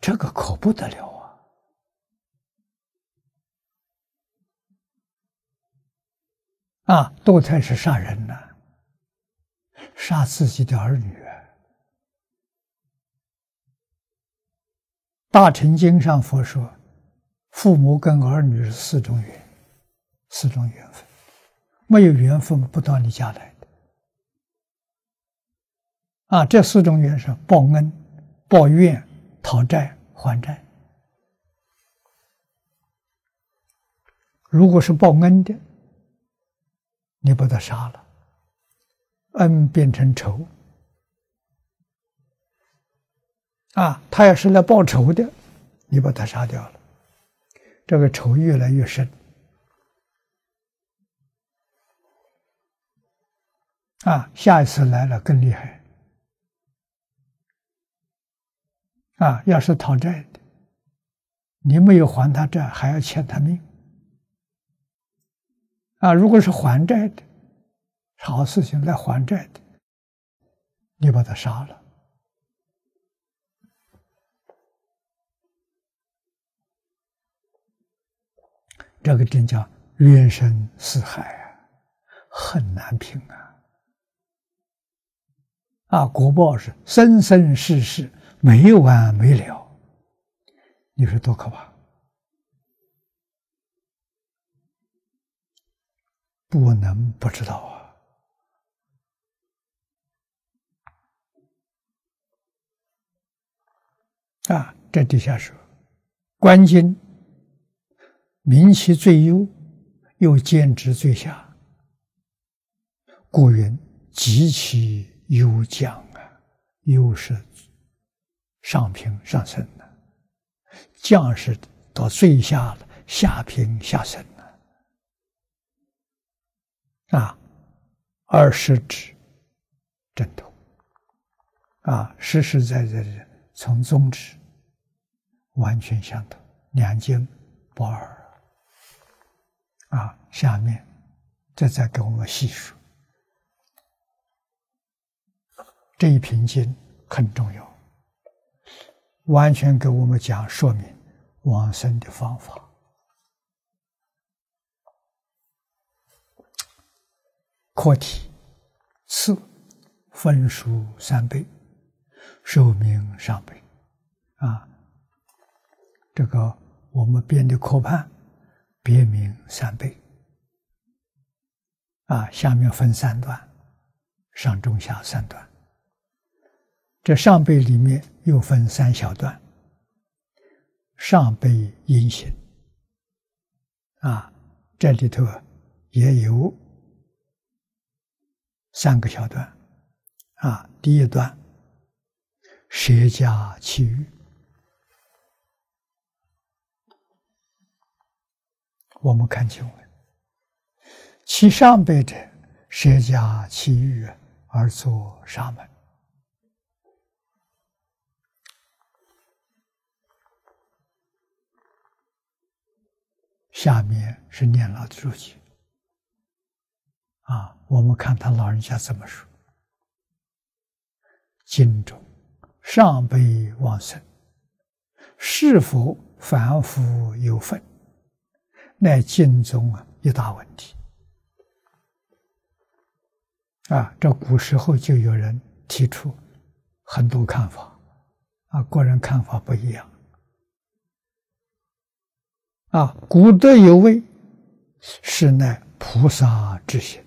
这个可不得了。啊，堕胎是杀人呐，杀自己的儿女。大乘经上佛说，父母跟儿女是四种缘，四种缘分，没有缘分不到你家来的。啊，这四种缘是报恩、报怨、讨债、还债。如果是报恩的，你把他杀了，恩变成仇。啊，他要是来报仇的，你把他杀掉了，这个仇越来越深。啊，下一次来了更厉害。啊，要是讨债的，你没有还他债，还要欠他命。啊，如果是还债的，好事情来还债的，你把他杀了。这个真叫冤深似海啊，恨难平啊！啊，国报是生生世世没完没了，你说多可怕？不能不知道啊！啊，这底下说，关键。名其最优，又兼职最下，故云极其优将啊！优是上平上升的，将是到最下了，下平下升啊！而实指正统啊，实实在在的从宗旨完全相同，两经不二。啊，下面这再给我们细说这一瓶经很重要，完全给我们讲说明往生的方法。课题次分数三倍，寿命上倍。啊，这个我们编的课判。别名三倍，啊，下面分三段，上中下三段。这上辈里面又分三小段，上辈阴险，啊，这里头也有三个小段，啊，第一段舍家弃欲。我们看经文，其上辈者舍家弃欲而作沙门。下面是念老的注解啊，我们看他老人家怎么说：经中上辈往生，是否凡夫有份？乃经中啊一大问题啊！这古时候就有人提出很多看法啊，个人看法不一样啊。古德有谓：“是乃菩萨之行。”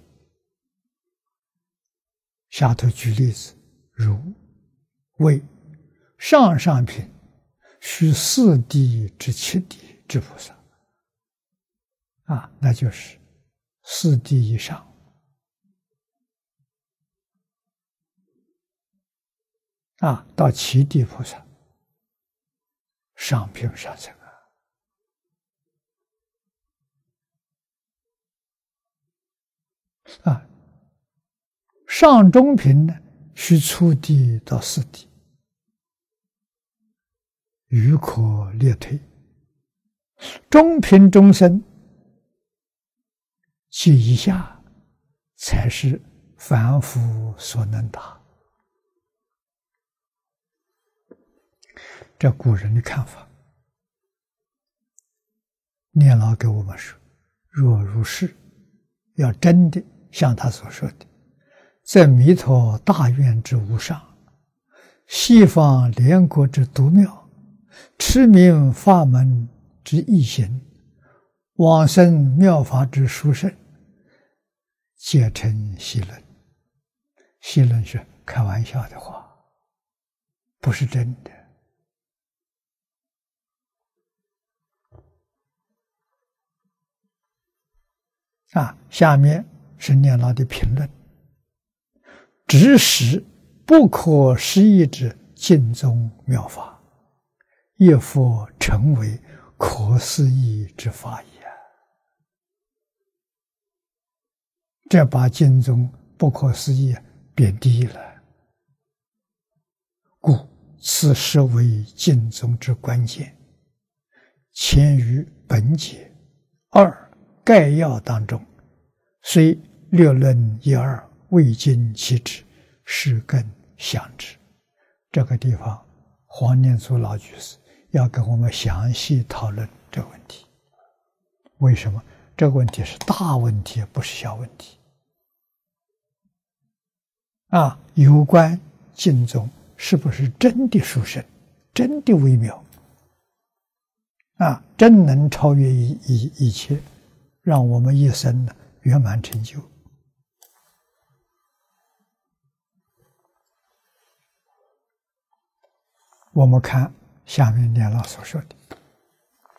下头举例子，如为上上品，须四谛之七谛之菩萨。啊，那就是四谛以上啊，到七地菩萨上品上层啊，啊，上中品呢，需初地到四地，余可列推。中品众生，其以下，才是凡夫所能达。这古人的看法。念老给我们说：“若如是，要真的像他所说的，在弥陀大愿之无上，西方莲国之独妙，持名法门之易行，往生妙法之殊胜，皆成戏论。西论是开玩笑的话，不是真的。”啊，下面是念老的评论：只使不可思议之尽宗妙法，亦复成为可思议之法也。这把经宗不可思议贬低了，故此实为经宗之关键。前于本解二。概要当中，虽略论一二，未尽其旨，是更详之。这个地方，黄念祖老居士要跟我们详细讨论这个问题。为什么这个问题是大问题，不是小问题？啊，有关敬宗是不是真的殊胜，真的微妙？啊，真能超越一一一切？让我们一生呢圆满成就。我们看下面念老所说的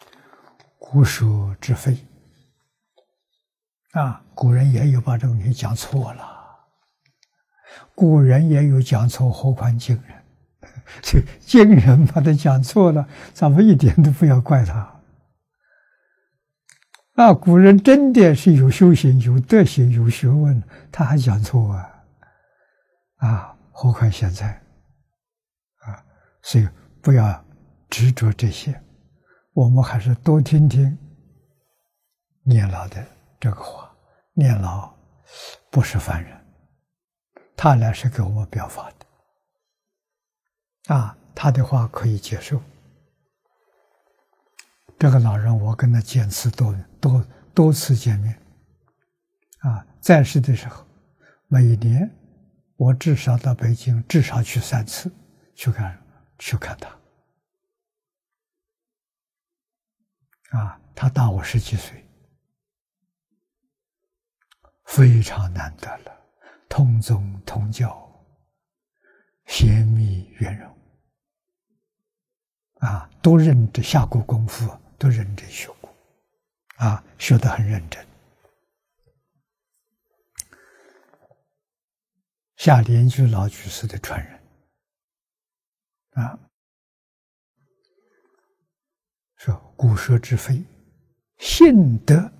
“古书之非”，啊，古人也有把这个东西讲错了，古人也有讲错，何况今人？这今人把它讲错了，咱们一点都不要怪他。啊，古人真的是有修行、有德行、有学问，他还讲错啊！啊，何况现在？所以不要执着这些，我们还是多听听念老的这个话。念老不是凡人，他来是给我们表法的。啊，他的话可以接受。这个老人，我跟他见次多多多次见面，啊，在世的时候，每年我至少到北京至少去三次，去看去看他。啊，他大我十几岁，非常难得了，同宗同教，贤密圆融，啊，都认真下过功夫。都认真学过，啊，学得很认真。下莲居老居士的传人，啊，说古说之非，幸得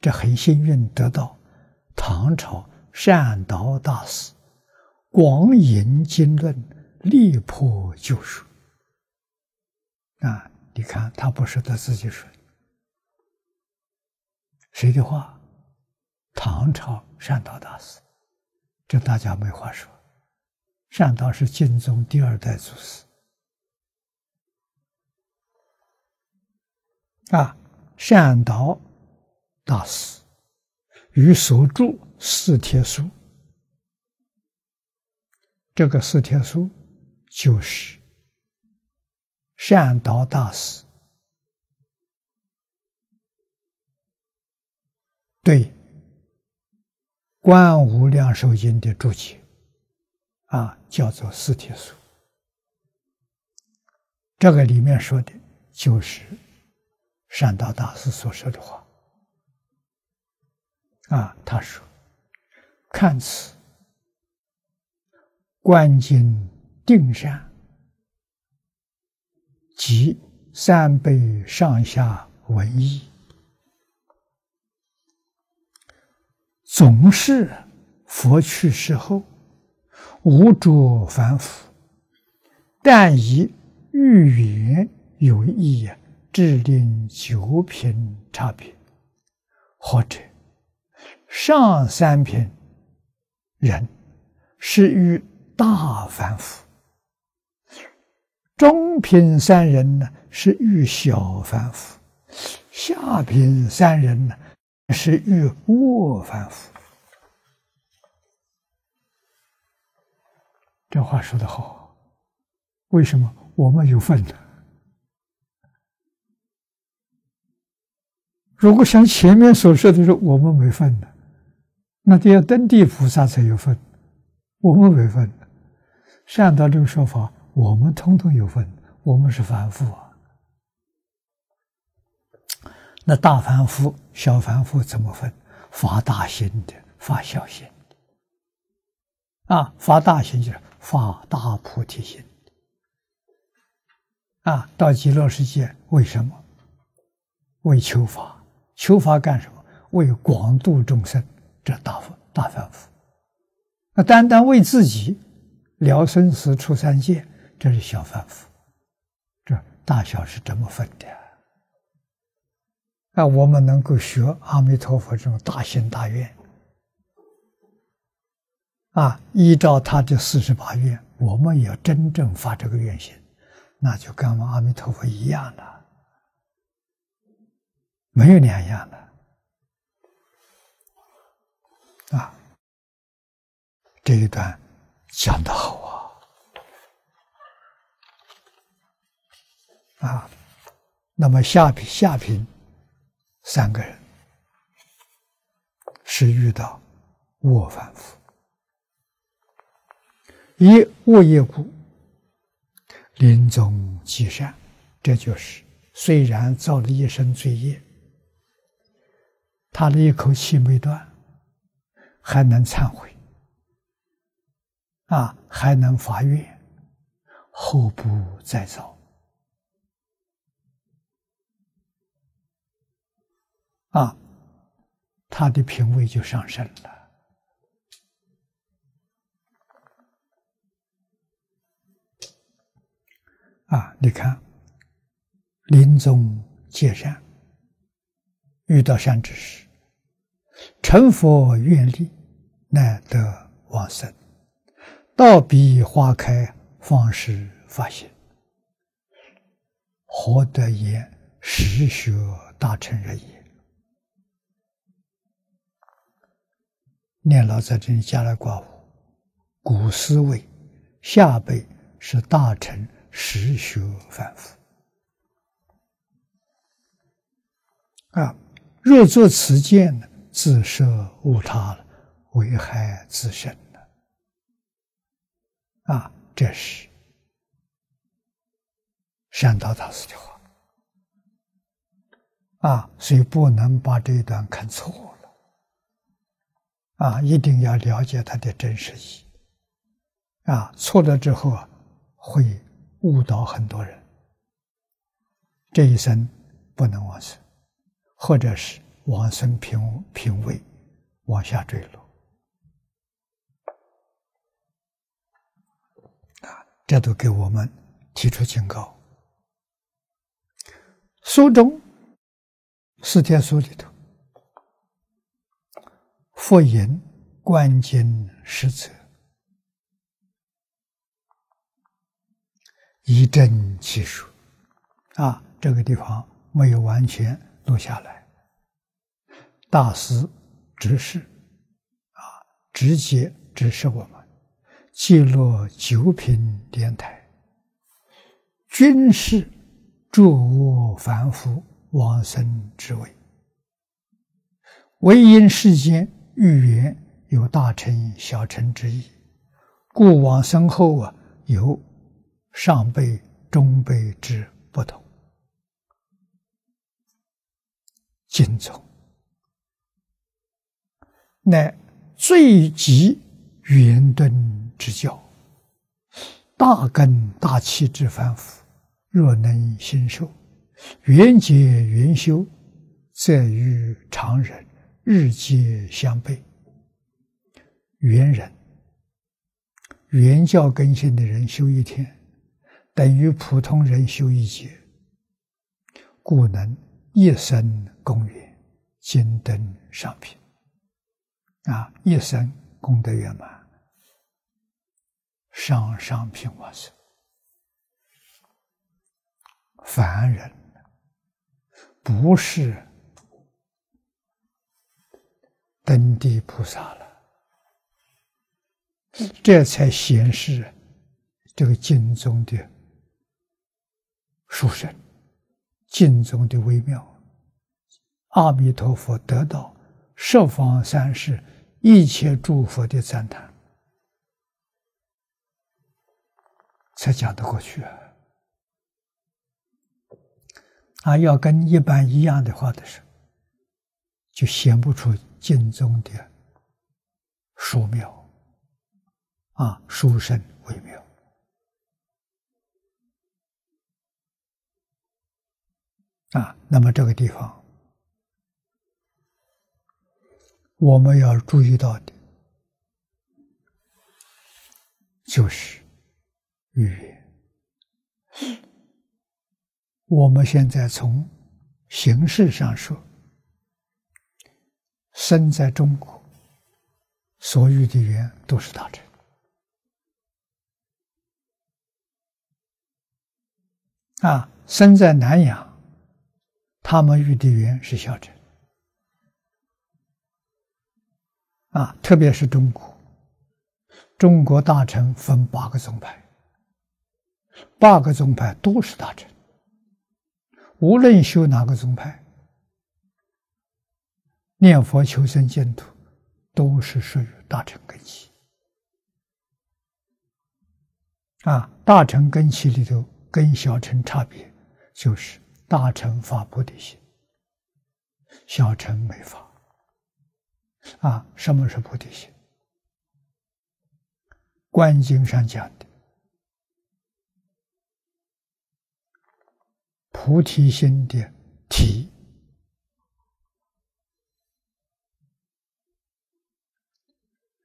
这很幸运得到唐朝善导大师广引经论，力破旧书，啊。你看，他不是他自己说，谁的话？唐朝善导大师，这大家没话说。善导是晋宗第二代祖师啊。善导大师与所著《四帖书》，这个《四帖书》就是。善导大师对《观无量寿经》的注解，啊，叫做《四帖书》。这个里面说的就是善导大师所说的话。啊，他说：“看此观经定善。”即三辈上下文艺，总是佛去世后无着凡夫，但以欲言有意呀，制定九品差别，或者上三品人是与大凡夫，中品三人呢是遇小凡夫，下品三人呢是遇恶凡夫。这话说的好，为什么我们有份呢？如果像前面所说的说我们没份的，那就要登地菩萨才有份，我们没份的。按照这个说法，我们通通有份，我们是凡夫啊。那大凡夫、小凡夫怎么分？发大心的，发小心的。啊，发大心就是。发大菩提心啊！到极乐世界为什么？为求法，求法干什么？为广度众生，这大佛大凡夫。那单单为自己了生死出三界，这是小凡夫。这大小是这么分的啊！我们能够学阿弥陀佛这种大心大愿。啊，依照他的四十八愿，我们也要真正发这个愿心，那就跟我们阿弥陀佛一样的，没有两样的。啊，这一段讲的好啊！啊，那么下品下品三个人是遇到卧凡夫。一卧业故，临终积善，这就是虽然造了一身罪业，他的一口气没断，还能忏悔，啊，还能发愿，后不再造，啊，他的品位就上升了。啊！你看，临终结善，遇到善知识，成佛愿力，乃得往生。道比花开，方是发现，何得言实学大成人也？念老在这里加了挂物，古思维下辈是大成。实学反复啊！若作此见呢，自设误他了，危害自身了啊！这是善导大师的话啊，所以不能把这一段看错了啊！一定要了解它的真实意啊！错了之后啊，会。误导很多人，这一生不能往生，或者是往生品品位往下坠落，啊，这都给我们提出警告。书中四天书里头，佛言关键实则。一正其数，啊，这个地方没有完全录下来。大师指示，啊，直接指示我们，记录九品莲台，均是诸我凡夫往生之位，唯因世间欲缘有大臣小臣之意，故往生后啊有。上辈、中辈之不同，经中乃最极圆顿之教，大根大气之凡夫，若能心受，缘结缘修，则与常人日皆相悖。圆人、圆教根性的人修一天。等于普通人修一劫，故能一生功圆，金登上品。啊，一生功德圆满，上上品往生。凡人不是登地菩萨了，这才显示这个经中的殊胜，经中的微妙。阿弥陀佛得到十方三世。一切诸佛的赞叹，才讲得过去啊！啊，要跟一般一样的话的时候，就显不出经中的殊妙啊，殊胜微妙啊。那么这个地方。我们要注意到的，就是语言。我们现在从形式上说，生在中国，所遇的语言都是大乘；啊，生在南洋，他们遇的缘是小乘。啊，特别是中国，中国大乘分八个宗派，八个宗派都是大乘。无论修哪个宗派，念佛求生净土，都是属于大乘根器。啊，大乘根器里头跟小乘差别，就是大乘发菩提心，小乘没发。啊，什么是菩提心？观经上讲的菩提心的体，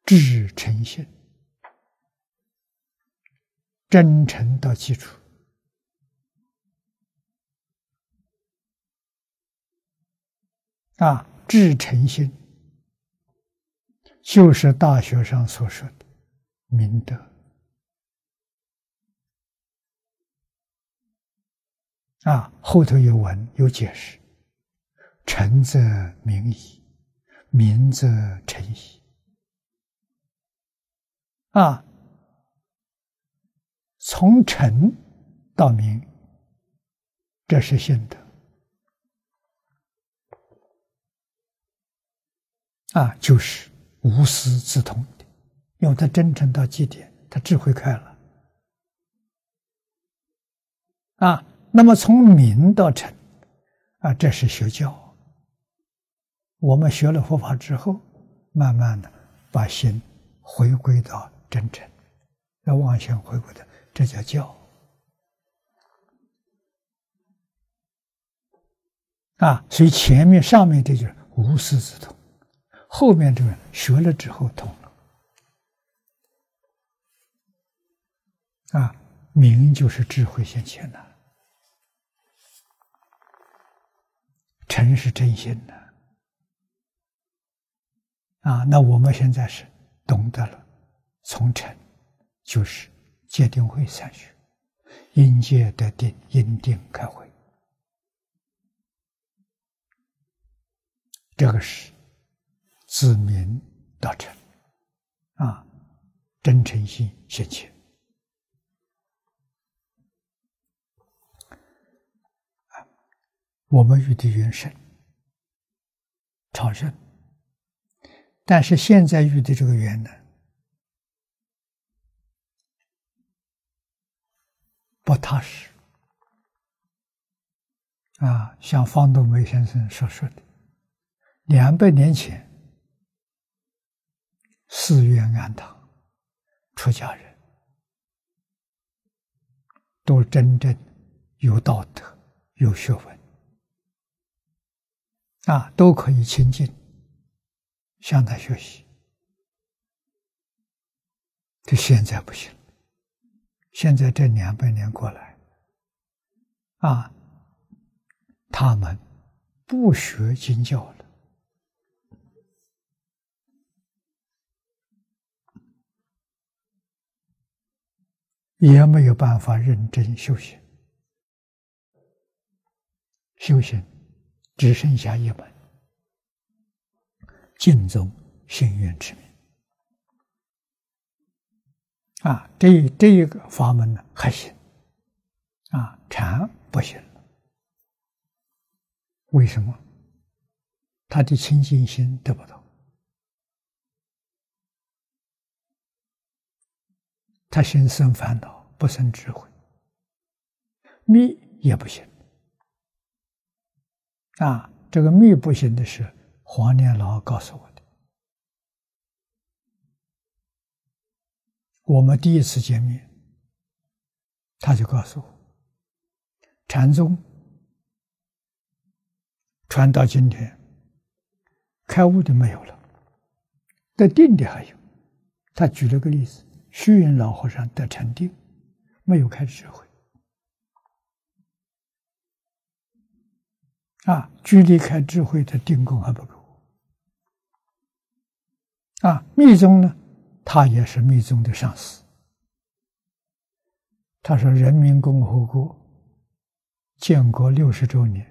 至诚心，真诚的基础啊，至诚心。就是大学上所说的明德啊，后头有文有解释：诚则明矣，明则诚矣。啊，从诚到明，这是心德啊，就是。无师自通的，因为他真诚到极点，他智慧开了啊。那么从明到诚啊，这是学教。我们学了佛法之后，慢慢的把心回归到真诚，要妄想回归的，这叫教啊。所以前面上面这就是无师自通。后面这个学了之后通了，啊，明就是智慧现前的，诚是真心的，啊，那我们现在是懂得了，从诚就是戒定慧三学，因戒得定，因定开慧，这个是。自明到诚，啊，真诚心现前，啊，我们遇的缘深超深，但是现在遇的这个缘呢，不踏实，啊，像方东梅先生所说的，两百年前。寺院庵堂，出家人都真正有道德、有学问啊，都可以亲近，向他学习。这现在不行，现在这两百年过来，啊，他们不学经教了，也没有办法认真修行。修行只剩下一门：净宗心愿之名。啊，这这一个法门呢还行，啊，禅不行。为什么？他的清净心得不到，他心生烦恼，不生智慧，密也不行。啊，这个密不行的是黄年老告诉我的。我们第一次见面，他就告诉我，禅宗传到今天，开悟的没有了，得定的还有。他举了个例子：虚云老和尚得禅定，没有开智慧，啊，距离开智慧的定功还不够。啊，密宗呢？他也是密宗的上司。他说：“人民共和国建国六十周年，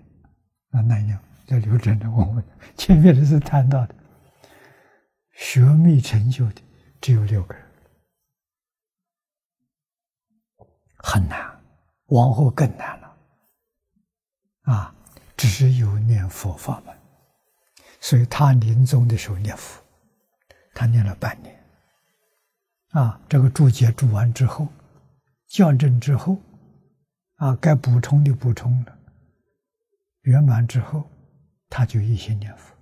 啊，南阳在刘真的我们前面的是谈到的，学密成就的只有六个人，很难，往后更难了。啊，只有念佛法门，所以他临终的时候念佛，他念了半年。”啊，这个注解注完之后，校正之后，啊，该补充的补充了，圆满之后，他就一心念佛，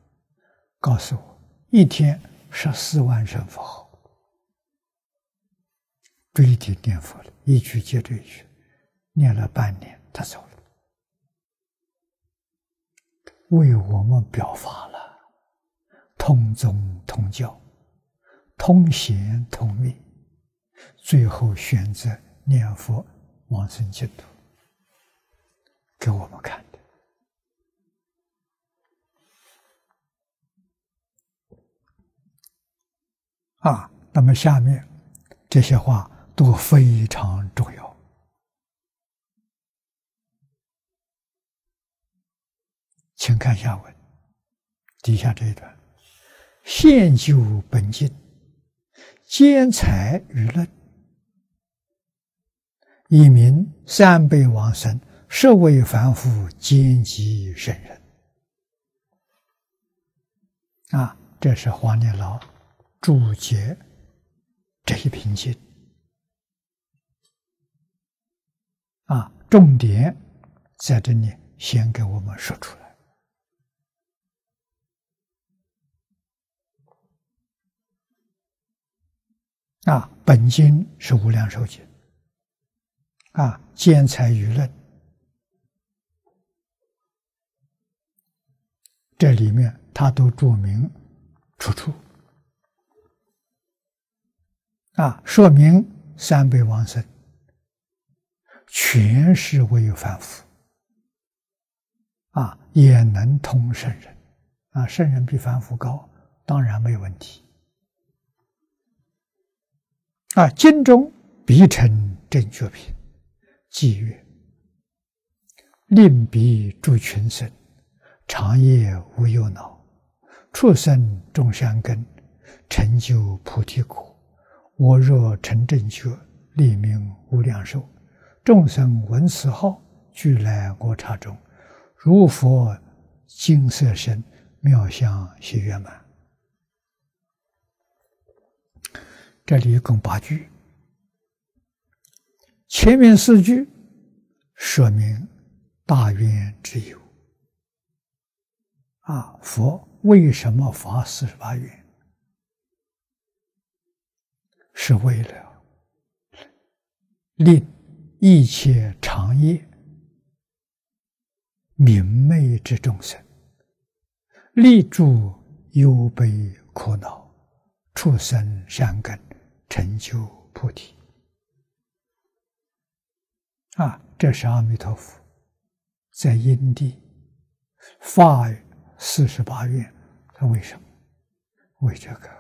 告诉我一天十四万声佛号，追地念佛了，一句接着一句，念了半年，他走了，为我们表法了，通宗通教。通贤通密，最后选择念佛往生净土，给我们看的啊。那么下面这些话都非常重要，请看下文底下这一段：现就本经。兼财与论，以名三辈往生，实为凡夫兼及圣人。啊，这是黄念老注解这一品经。啊，重点在这里先给我们说出来。啊，本经是无量寿经，啊，兼财舆论，这里面他都注明出处，啊，说明三辈往生全是为凡夫，啊，也能通圣人，啊，圣人比凡夫高，当然没有问题。啊，经中必成正觉品，即曰：令彼诸群生，长夜无忧恼，畜生众善根，成就菩提果。我若成正觉，立名无量寿。众生闻此号，俱来我刹中，如佛金色身，妙相悉圆满。这里一共八句，前面四句说明大愿之有。啊，佛为什么发四十八愿？是为了令一切长夜明媚之众生，立住忧悲苦恼，畜生善根。成就菩提啊！这是阿弥陀佛在因地发四十八愿，他为什么？为这个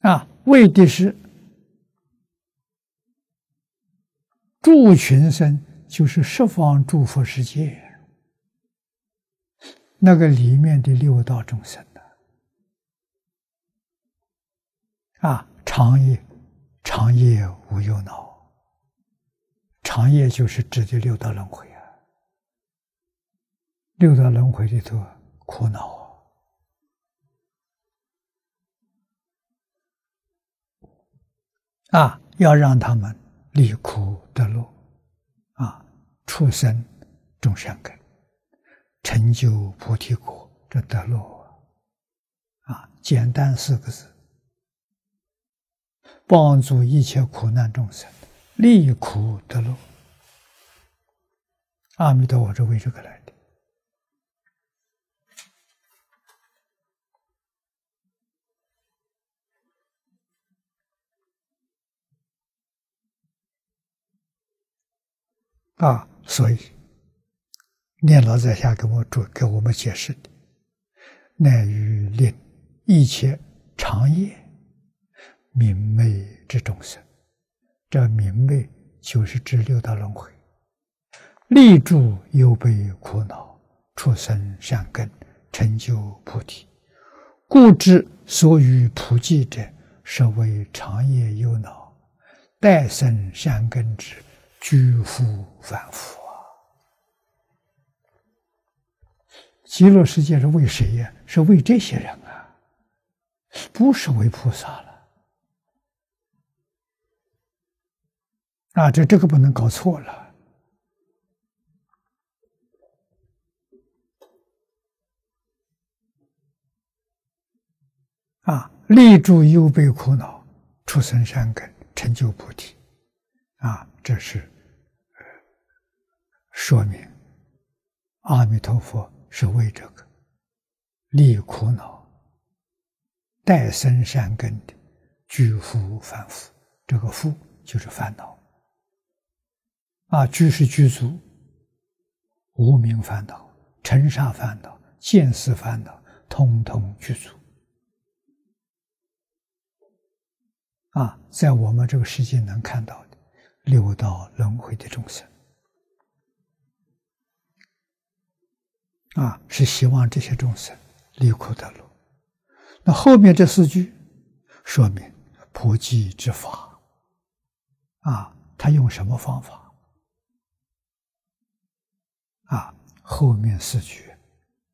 啊？为的是助群生，就是十方诸佛世界那个里面的六道众生的啊，长夜长夜无忧恼。长夜就是指的六道轮回啊，六道轮回里头苦恼啊，要让他们离苦得乐啊，出生众善根，成就菩提果，这得乐啊，简单四个字，帮助一切苦难众生。离苦得乐，阿弥陀佛是为这个来的啊！所以念老在下给我主给我们解释的，乃于令一切长夜明媚之众生。这明媚就是指六道轮回，立住又被苦恼，出生善根，成就菩提。故知所与普济者，是为长夜忧恼，待生善根之居复反复啊！极乐世界是为谁呀？是为这些人啊，不是为菩萨了。啊，这这个不能搞错了。啊，立住忧悲苦恼，出生善根，成就菩提。啊，这是说明阿弥陀佛是为这个立苦恼、待生善根的居福反复。这个福就是烦恼。啊，居是居足，无名烦恼、尘沙烦恼、见思烦恼，通通具足。啊，在我们这个世界能看到的六道轮回的众生，啊，是希望这些众生离苦得乐。那后面这四句说明普济之法，啊，他用什么方法？啊，后面四句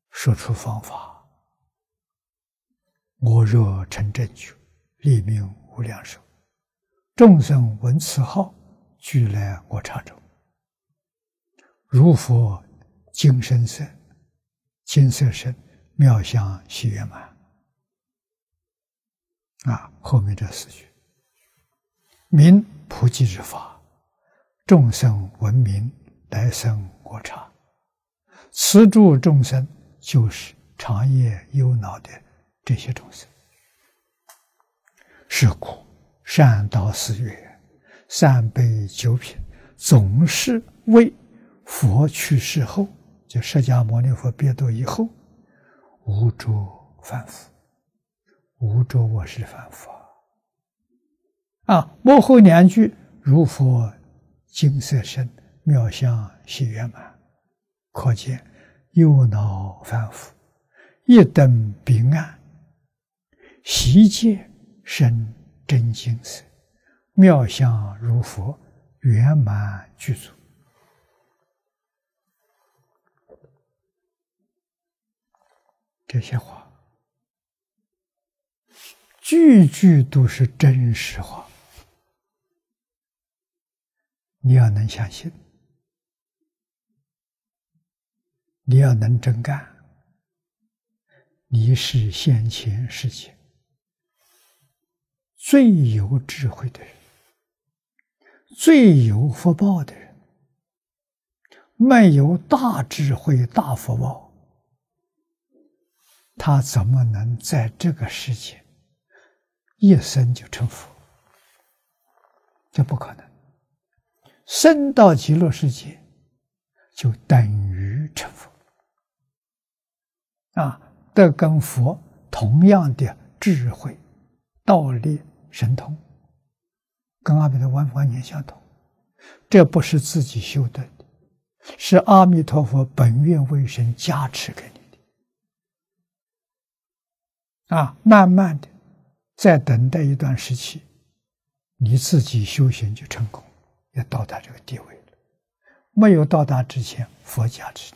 说出方法：我若成正觉，立命无量寿，众生闻此号，俱来我刹中。如佛金身色，金色身，妙相喜圆满。啊，后面这四句，名普济之法，众生闻名来生我刹。慈助众生，就是长夜忧恼的这些众生。是故善导寺曰：“三杯九品，总是为佛去世后，就释迦牟尼佛别度以后，无着凡夫，无着我是凡夫啊！幕后两句：如佛金色身，妙相喜圆满。”可见右脑反复，一等彼岸，悉界生真金色，妙相如佛，圆满具足。这些话，句句都是真实话，你要能相信。你要能真干，你是先前世界最有智慧的人，最有福报的人。没有大智慧、大福报，他怎么能在这个世界一生就成佛？这不可能。生到极乐世界，就等于成佛啊，得跟佛同样的智慧、道力、神通，跟阿弥陀完完全相同。这不是自己修的，是阿弥陀佛本愿为神加持给你的啊！慢慢的，再等待一段时期，你自己修行就成功。要到达这个地位了，没有到达之前，佛加持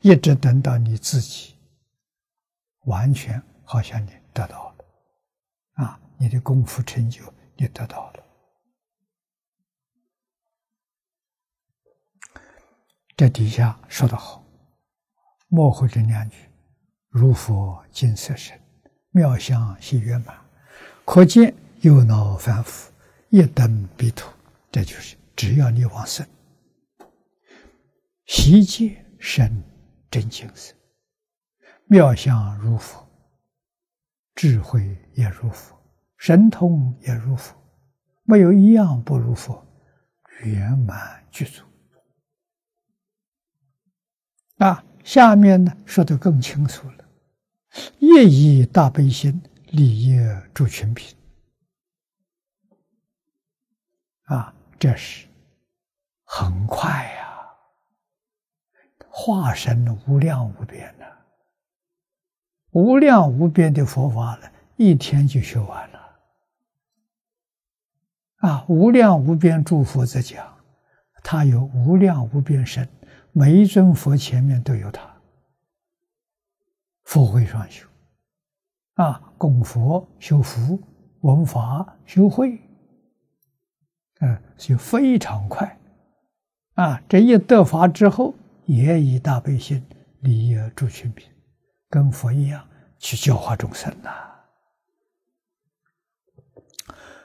你，一直等到你自己完全好像你得到了，啊，你的功夫成就你得到了。这底下说的好，莫会这两句：如佛金色身，妙相悉圆满，可见有脑凡夫。一等彼土，这就是只要你往生，悉界生真情色，妙相如佛，智慧也如佛，神通也如佛，没有一样不如佛，圆满具足。啊，下面呢说的更清楚了，业以大悲心，利业助群品。啊，这是很快呀！化身无量无边的，无量无边的佛法了，一天就学完了。啊，无量无边诸佛在讲，他有无量无边身，每一尊佛前面都有他。佛会双修，啊，供佛修福，闻法修慧。嗯，就非常快，啊！这一得法之后，也以大悲心利益诸群品，跟佛一样去教化众生呐，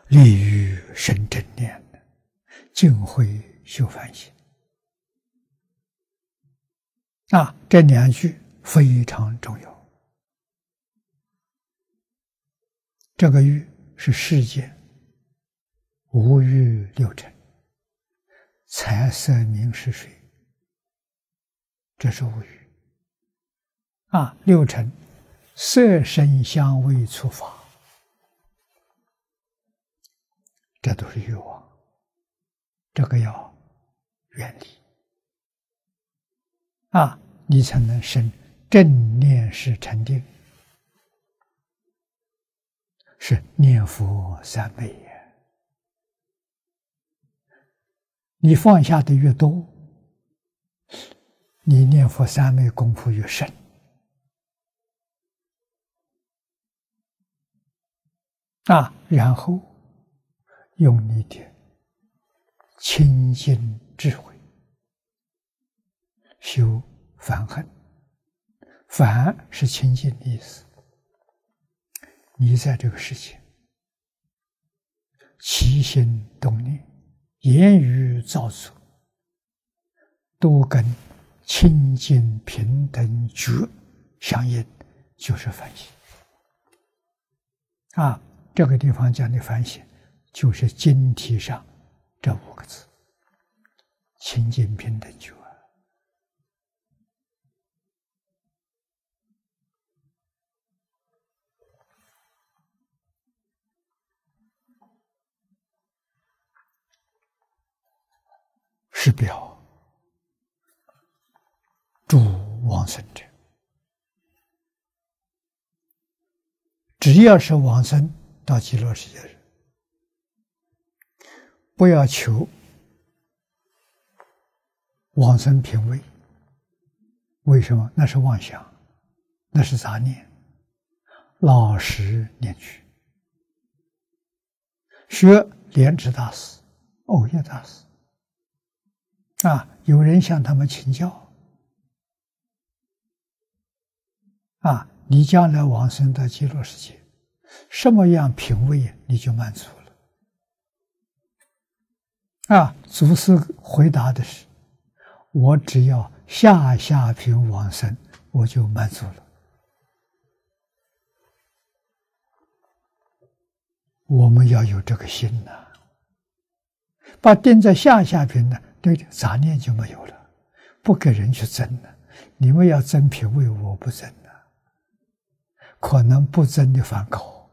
利于生正念的，净慧修梵行啊！这两句非常重要，这个欲是世间。五欲六尘，财色名食睡，这是五欲啊。六尘，色声香味触法，这都是欲望，这个要远离啊，你才能生正念是沉定，是念佛三昧。你放下的越多，你念佛三昧功夫越深啊！然后用你的清净智慧修反恨，反是清净的意思。你在这个世界起心动念。言语造作，都跟清净平等觉相应，就是反省。啊，这个地方讲的反省，就是经题上这五个字：清净平等觉。是表诸往生者，只要是往生到极乐世界人，不要求往生品位。为什么？那是妄想，那是杂念。老实念去，学莲池大师、欧耶大师。啊！有人向他们请教，啊，你将来往生到极乐世界，什么样品位你就满足。啊，祖师回答的是：我只要下下品往生，我就满足了。我们要有这个心呐，把定在下下品呢，对杂念就没有了，不给人去争了。你们要争品位，我不争了。可能不争的反口，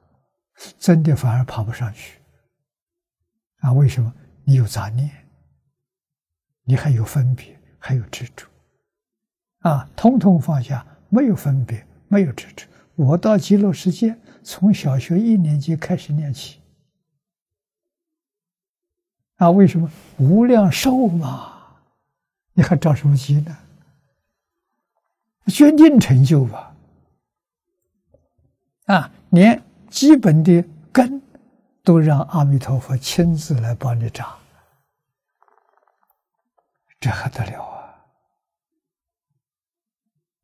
争的反而爬不上去。啊，为什么？你有杂念，你还有分别，还有执着。啊，通通放下，没有分别，没有执着。我到极乐世界，从小学一年级开始念起。啊，为什么无量寿嘛？你还着什么急呢？决定成就吧！啊，连基本的都让阿弥陀佛亲自来帮你扎，这还得了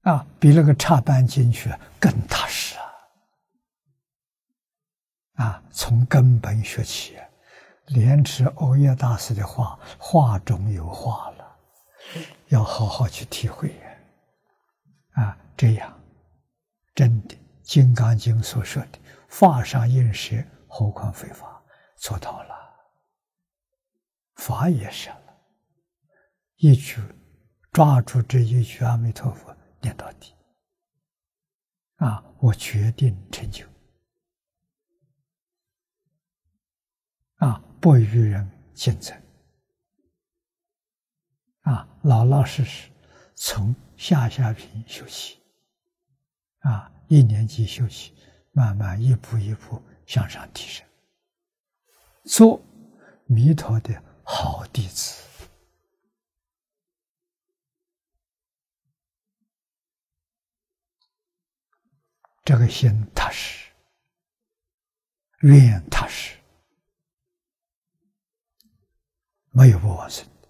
啊！啊，比那个插班进去更踏实啊！啊，从根本学起。莲池欧耶大师的话，话中有话了，要好好去体会啊！这样，真的《金刚经》所说的“法上应舍，何况非法”，做到了，法也舍了，一句抓住这一句阿弥陀佛念到底，啊！我决定成就。啊，不与人竞争，啊，老老实实从下下品修起，啊，一年级修起，慢慢一步一步向上提升，做弥陀的好弟子，这个心踏实，愿踏实。没有不往生的。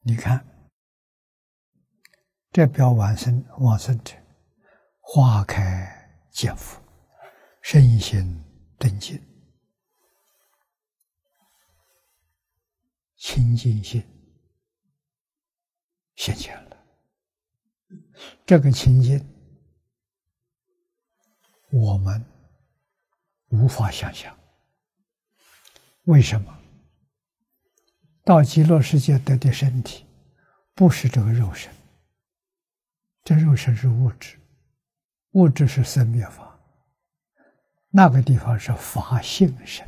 你看，这表往生往生者，花开见佛，身心定静，清净心现前了。这个清净。我们无法想象，为什么到极乐世界得的身体不是这个肉身？这肉身是物质，物质是生灭法，那个地方是法性身。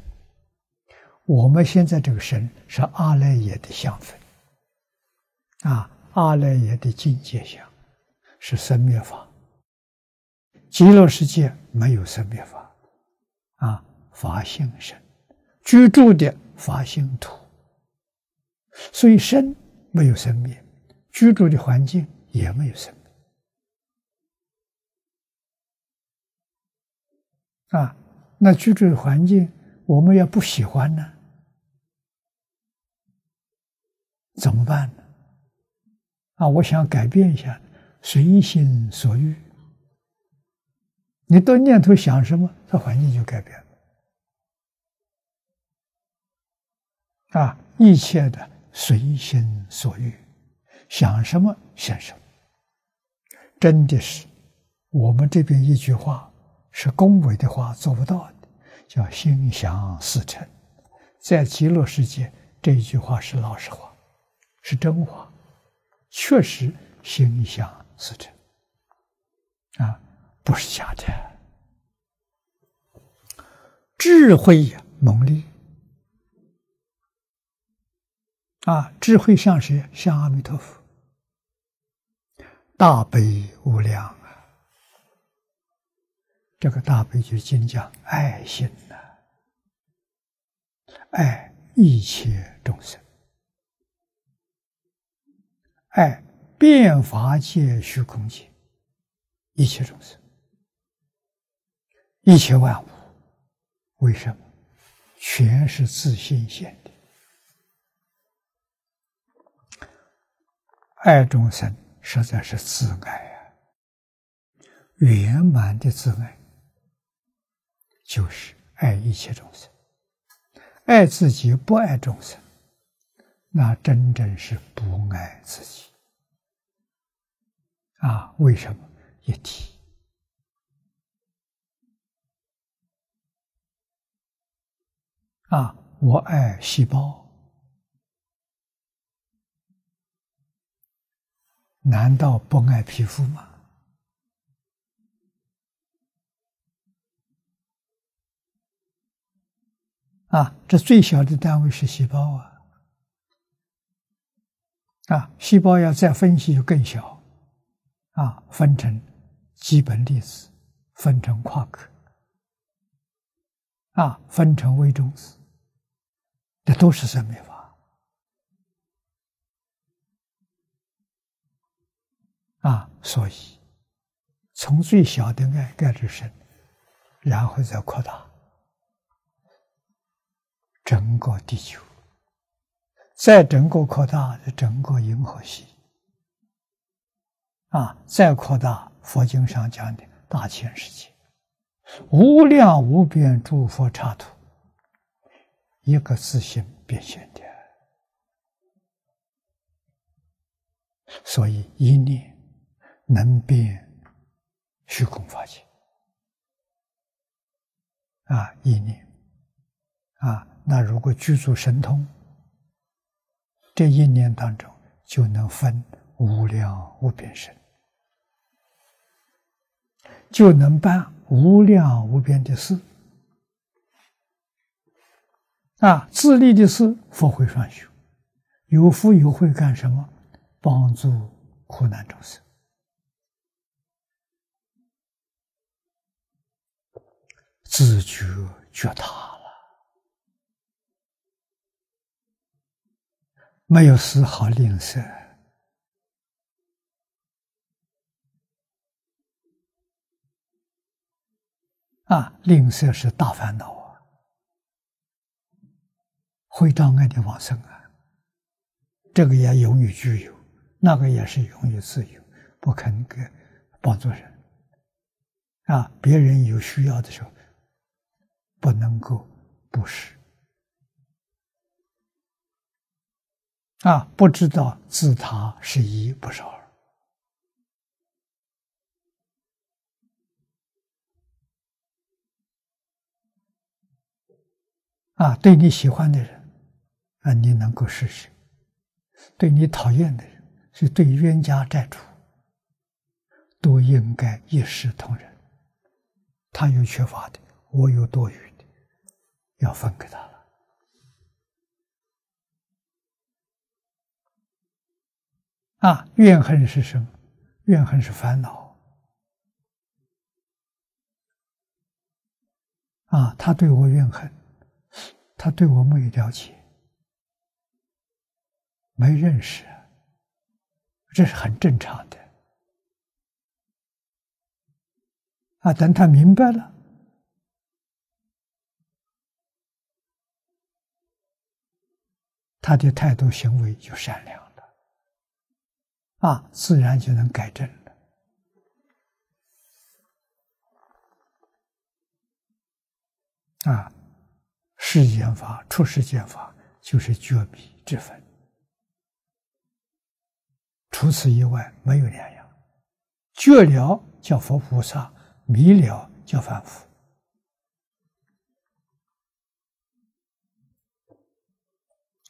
我们现在这个身是阿赖耶的相分，啊，阿赖耶的境界相是生灭法。极乐世界没有生灭法，啊，法性身居住的法性土，所以身没有生灭，居住的环境也没有生灭。啊，那居住的环境我们要不喜欢呢，怎么办呢？啊，我想改变一下，随心所欲。你的念头想什么，这环境就改变了。啊，一切的随心所欲，想什么想什么。真的是，我们这边一句话是恭维的话，做不到的，叫心想事成。在极乐世界，这一句话是老实话，是真话，确实心想事成。啊。不是假的，智慧呀，蒙利啊，智慧像谁？像阿弥陀佛，大悲无量！这个大悲就经讲爱心呐，爱一切众生，爱变法界、虚空界一切众生。一切万物，为什么全是自信现的？爱众生实在是自爱啊！圆满的自爱就是爱一切众生，爱自己不爱众生，那真正是不爱自己。啊，为什么一体？啊，我爱细胞，难道不爱皮肤吗？啊，这最小的单位是细胞啊！啊，细胞要再分析就更小，啊，分成基本粒子，分成夸克，啊，分成微中子，这都是生命法。啊，所以从最小的爱开始生，然后再扩大。整个地球，再整个扩大的整个银河系，啊，再扩大佛经上讲的大千世界，无量无边诸佛刹土，一个自性变现的，所以一念能变虚空法界，啊，一念，啊。那如果具足神通，这一年当中就能分无量无边身，就能办无量无边的事。啊，自利的事，佛会双修，有福有慧干什么？帮助苦难众生，自觉觉他。没有丝毫吝啬啊！吝啬是大烦恼啊，会障碍的往生啊。这个也永远具有，那个也是永远自由，不肯给帮助人啊。别人有需要的时候，不能够不施。啊，不知道自他是一，不是二。啊，对你喜欢的人，啊，你能够试试；对你讨厌的人，是对冤家债主，都应该一视同仁。他有缺乏的，我有多余的，要分给他了。啊，怨恨是什么？怨恨是烦恼。啊，他对我怨恨，他对我没有了解，没认识，这是很正常的。啊，等他明白了，他的态度行为就善良。啊，自然就能改正了。啊，世间法、出世间法就是绝密之分，除此以外没有两样。绝了叫佛菩萨，迷了叫凡夫。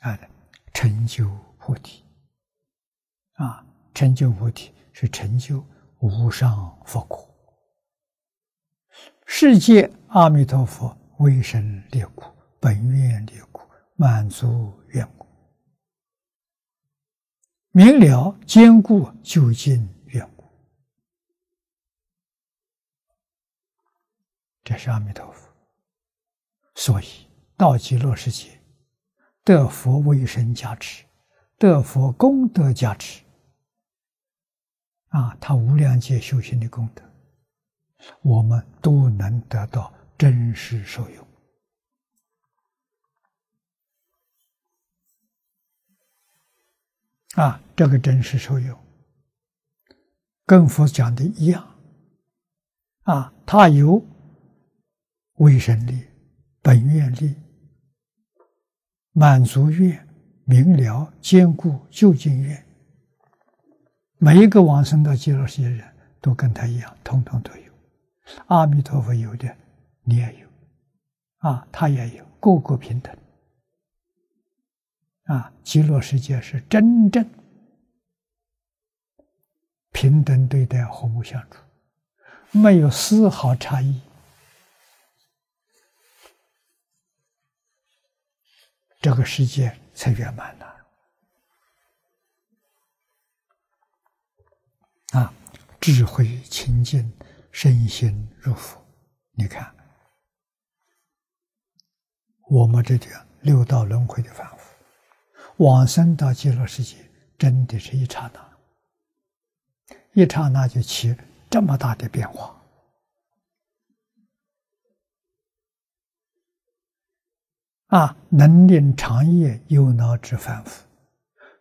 啊，成就菩提，啊。成就菩提是成就无上佛果，世界阿弥陀佛为生离苦，本愿离苦，满足愿苦，明了坚固究竟愿故，这是阿弥陀佛。所以到极乐世界得佛为生加持，得佛功德加持。啊，他无量劫修行的功德，我们都能得到真实受用。啊，这个真实受用，跟佛讲的一样。啊，他有为神力、本愿力、满足愿、明了坚固究竟愿。每一个往生到极乐世界的人都跟他一样，通通都有。阿弥陀佛有的，你也有。啊，他也有个个平等。啊，极乐世界是真正平等对待、和睦相处，没有丝毫差异，这个世界才圆满呢。啊，智慧清净，身心入佛。你看，我们这条六道轮回的反复。往生到极乐世界，真的是一刹那，一刹那就起这么大的变化啊！能令长夜忧恼之反复，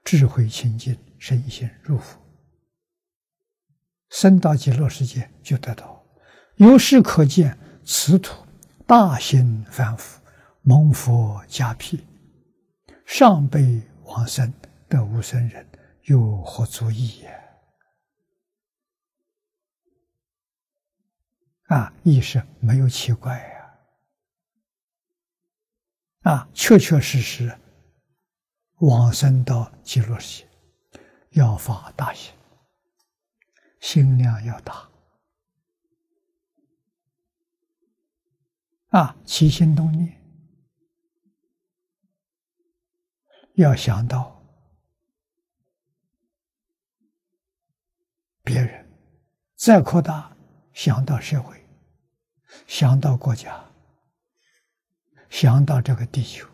智慧清净，身心入佛，生到极乐世界就得到。由是可见，此土大兴反复，蒙佛加庇。上辈往生的无生人，有何足意也？啊，意识没有奇怪呀！啊，确确实实往生到极乐世界，要发大心，心量要大。啊，起心动念。要想到别人，再扩大，想到社会，想到国家，想到这个地球，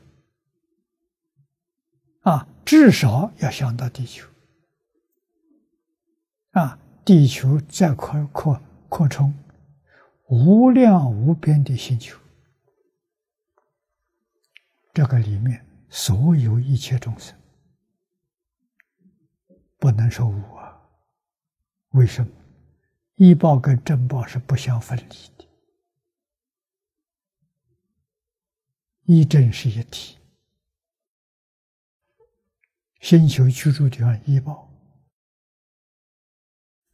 啊，至少要想到地球，啊，地球再扩扩扩充，无量无边的星球，这个里面。所有一切众生，不能说无啊？为什么？医报跟正报是不相分离的，医正是一体。星球居住地方医报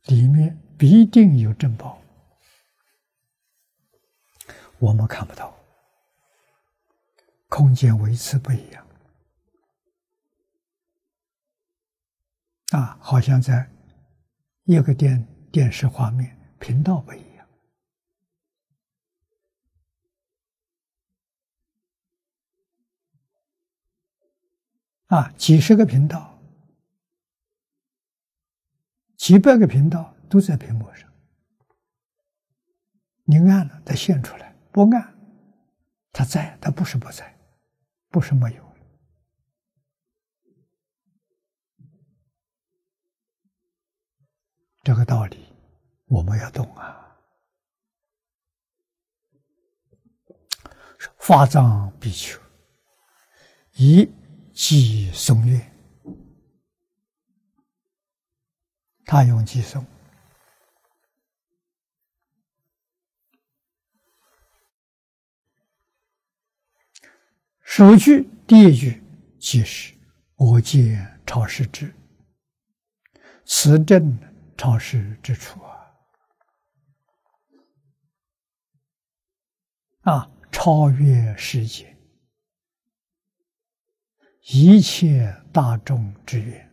里面必定有珍宝，我们看不到，空间维持不一样。啊，好像在一个电电视画面频道不一样啊，几十个频道、几百个频道都在屏幕上，你按了它现出来，不按它在，它不是不在，不是没有。这个道理我们要懂啊！法藏比丘以寄颂月，他用寄颂。首句第一句即是“我见超世之此正”。超世之处啊！啊，超越世界，一切大众之愿，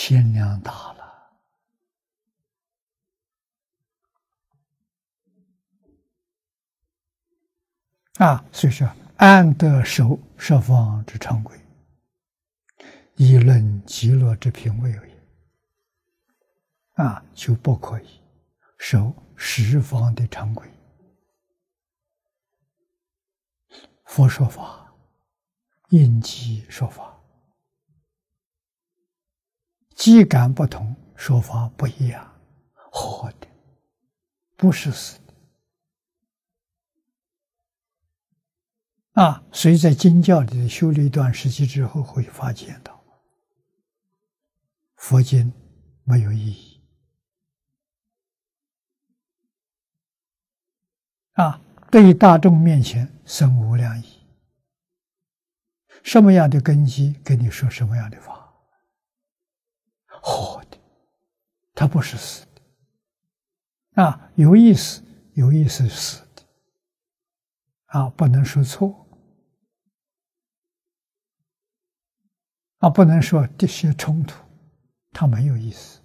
天量大了。啊，所以说，安得守十方之常规，以论极乐之品位而言，啊，就不可以守十方的常规。佛说法，应机说法，机感不同，说法不一样，活的，不是死的。啊，所以在经教里修了一段时期之后，会发现到佛经没有意义。啊，对于大众面前生无量意，什么样的根基，跟你说什么样的法，活的，它不是死的啊，有意思，有意思死的啊，不能说错啊，不能说这些冲突，它没有意思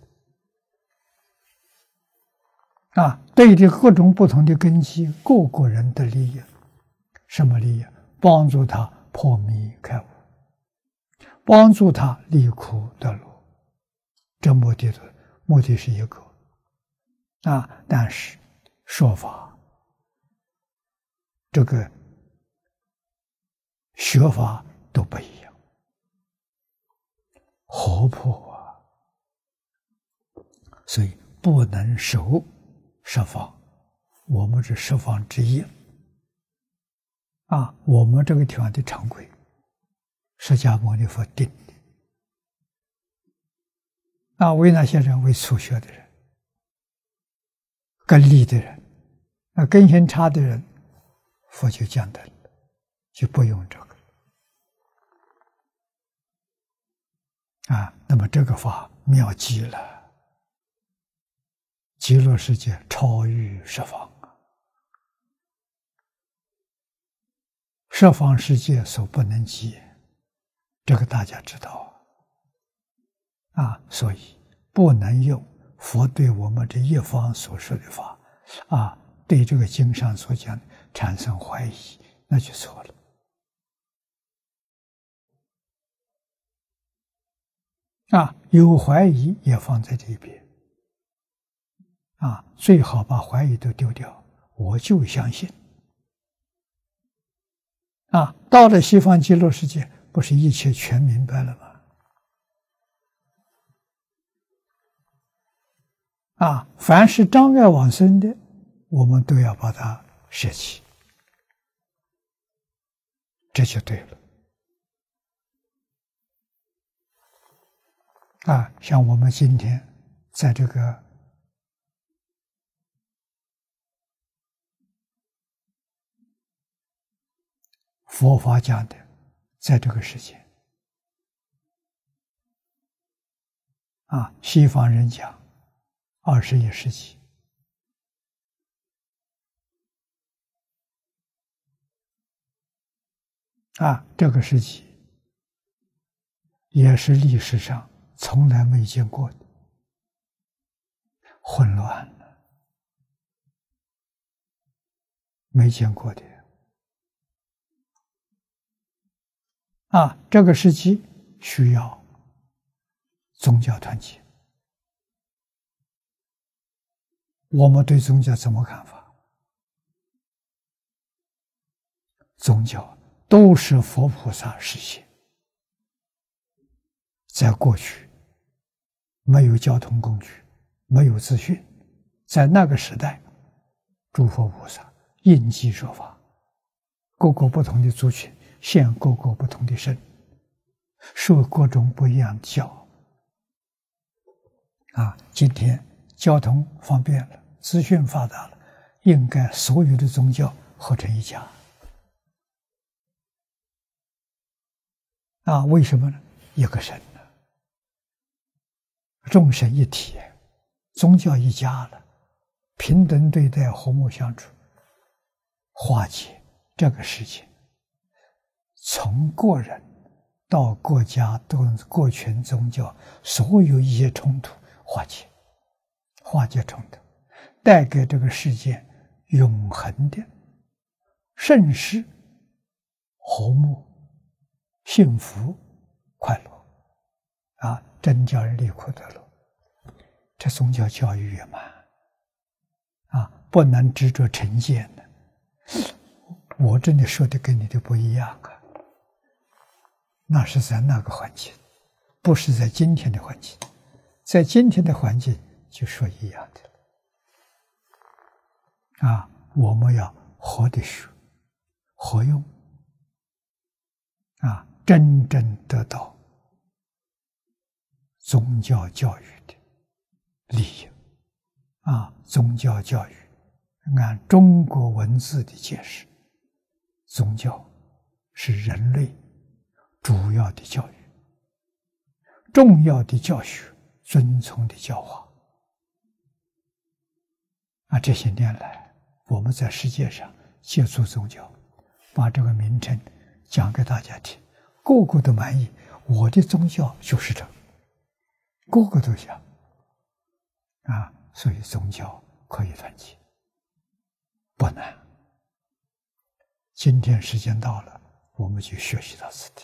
啊，对着各种不同的根基，各个人的利益，什么利益？帮助他。破迷开悟，帮助他离苦得乐，这目的的目的是一个啊，但是说法这个学法都不一样，活泼啊，所以不能守十方，我们是十方之一。啊，我们这个地方的常规，释迦牟尼佛定的。啊，为那些人？为初学的人、根利的人、啊根性差的人，佛就讲的，就不用这个。啊，那么这个法妙极了，极乐世界超越十方。十方世界所不能及，这个大家知道啊，所以不能用佛对我们这一方所说的法啊，对这个经上所讲产生怀疑，那就错了啊。有怀疑也放在这边啊，最好把怀疑都丢掉，我就相信。啊，到了西方极乐世界，不是一切全明白了吗？啊，凡是障碍往生的，我们都要把它舍弃，这就对了。啊，像我们今天在这个。佛法讲的，在这个世界啊，西方人讲二十一世纪啊，这个世纪也是历史上从来没见过的混乱了，没见过的。啊，这个时期需要宗教团结。我们对宗教怎么看法？宗教都是佛菩萨实现。在过去，没有交通工具，没有资讯，在那个时代，诸佛菩萨应机说法，各个不同的族群。现各个不同的身，受各种不一样的教。啊，今天交通方便了，资讯发达了，应该所有的宗教合成一家。啊，为什么呢？一个神呢，众神一体，宗教一家了，平等对待，和睦相处，化解这个事情。从个人到国家，到各群宗教，所有一些冲突化解，化解冲突，带给这个世界永恒的盛世、和睦、幸福、快乐，啊，真叫人离苦得乐。这宗教教育圆满，啊，不能执着成见的。我这里说的跟你的不一样啊。那是在那个环境，不是在今天的环境，在今天的环境就说一样的啊，我们要活的学，活用啊，真正得到宗教教育的利益啊，宗教教育按中国文字的解释，宗教是人类。主要的教育、重要的教学、遵从的教化。啊，这些年来，我们在世界上接触宗教，把这个名称讲给大家听，个个都满意。我的宗教就是这，个个都想。啊，所以宗教可以团结，不难。今天时间到了，我们就学习到此地。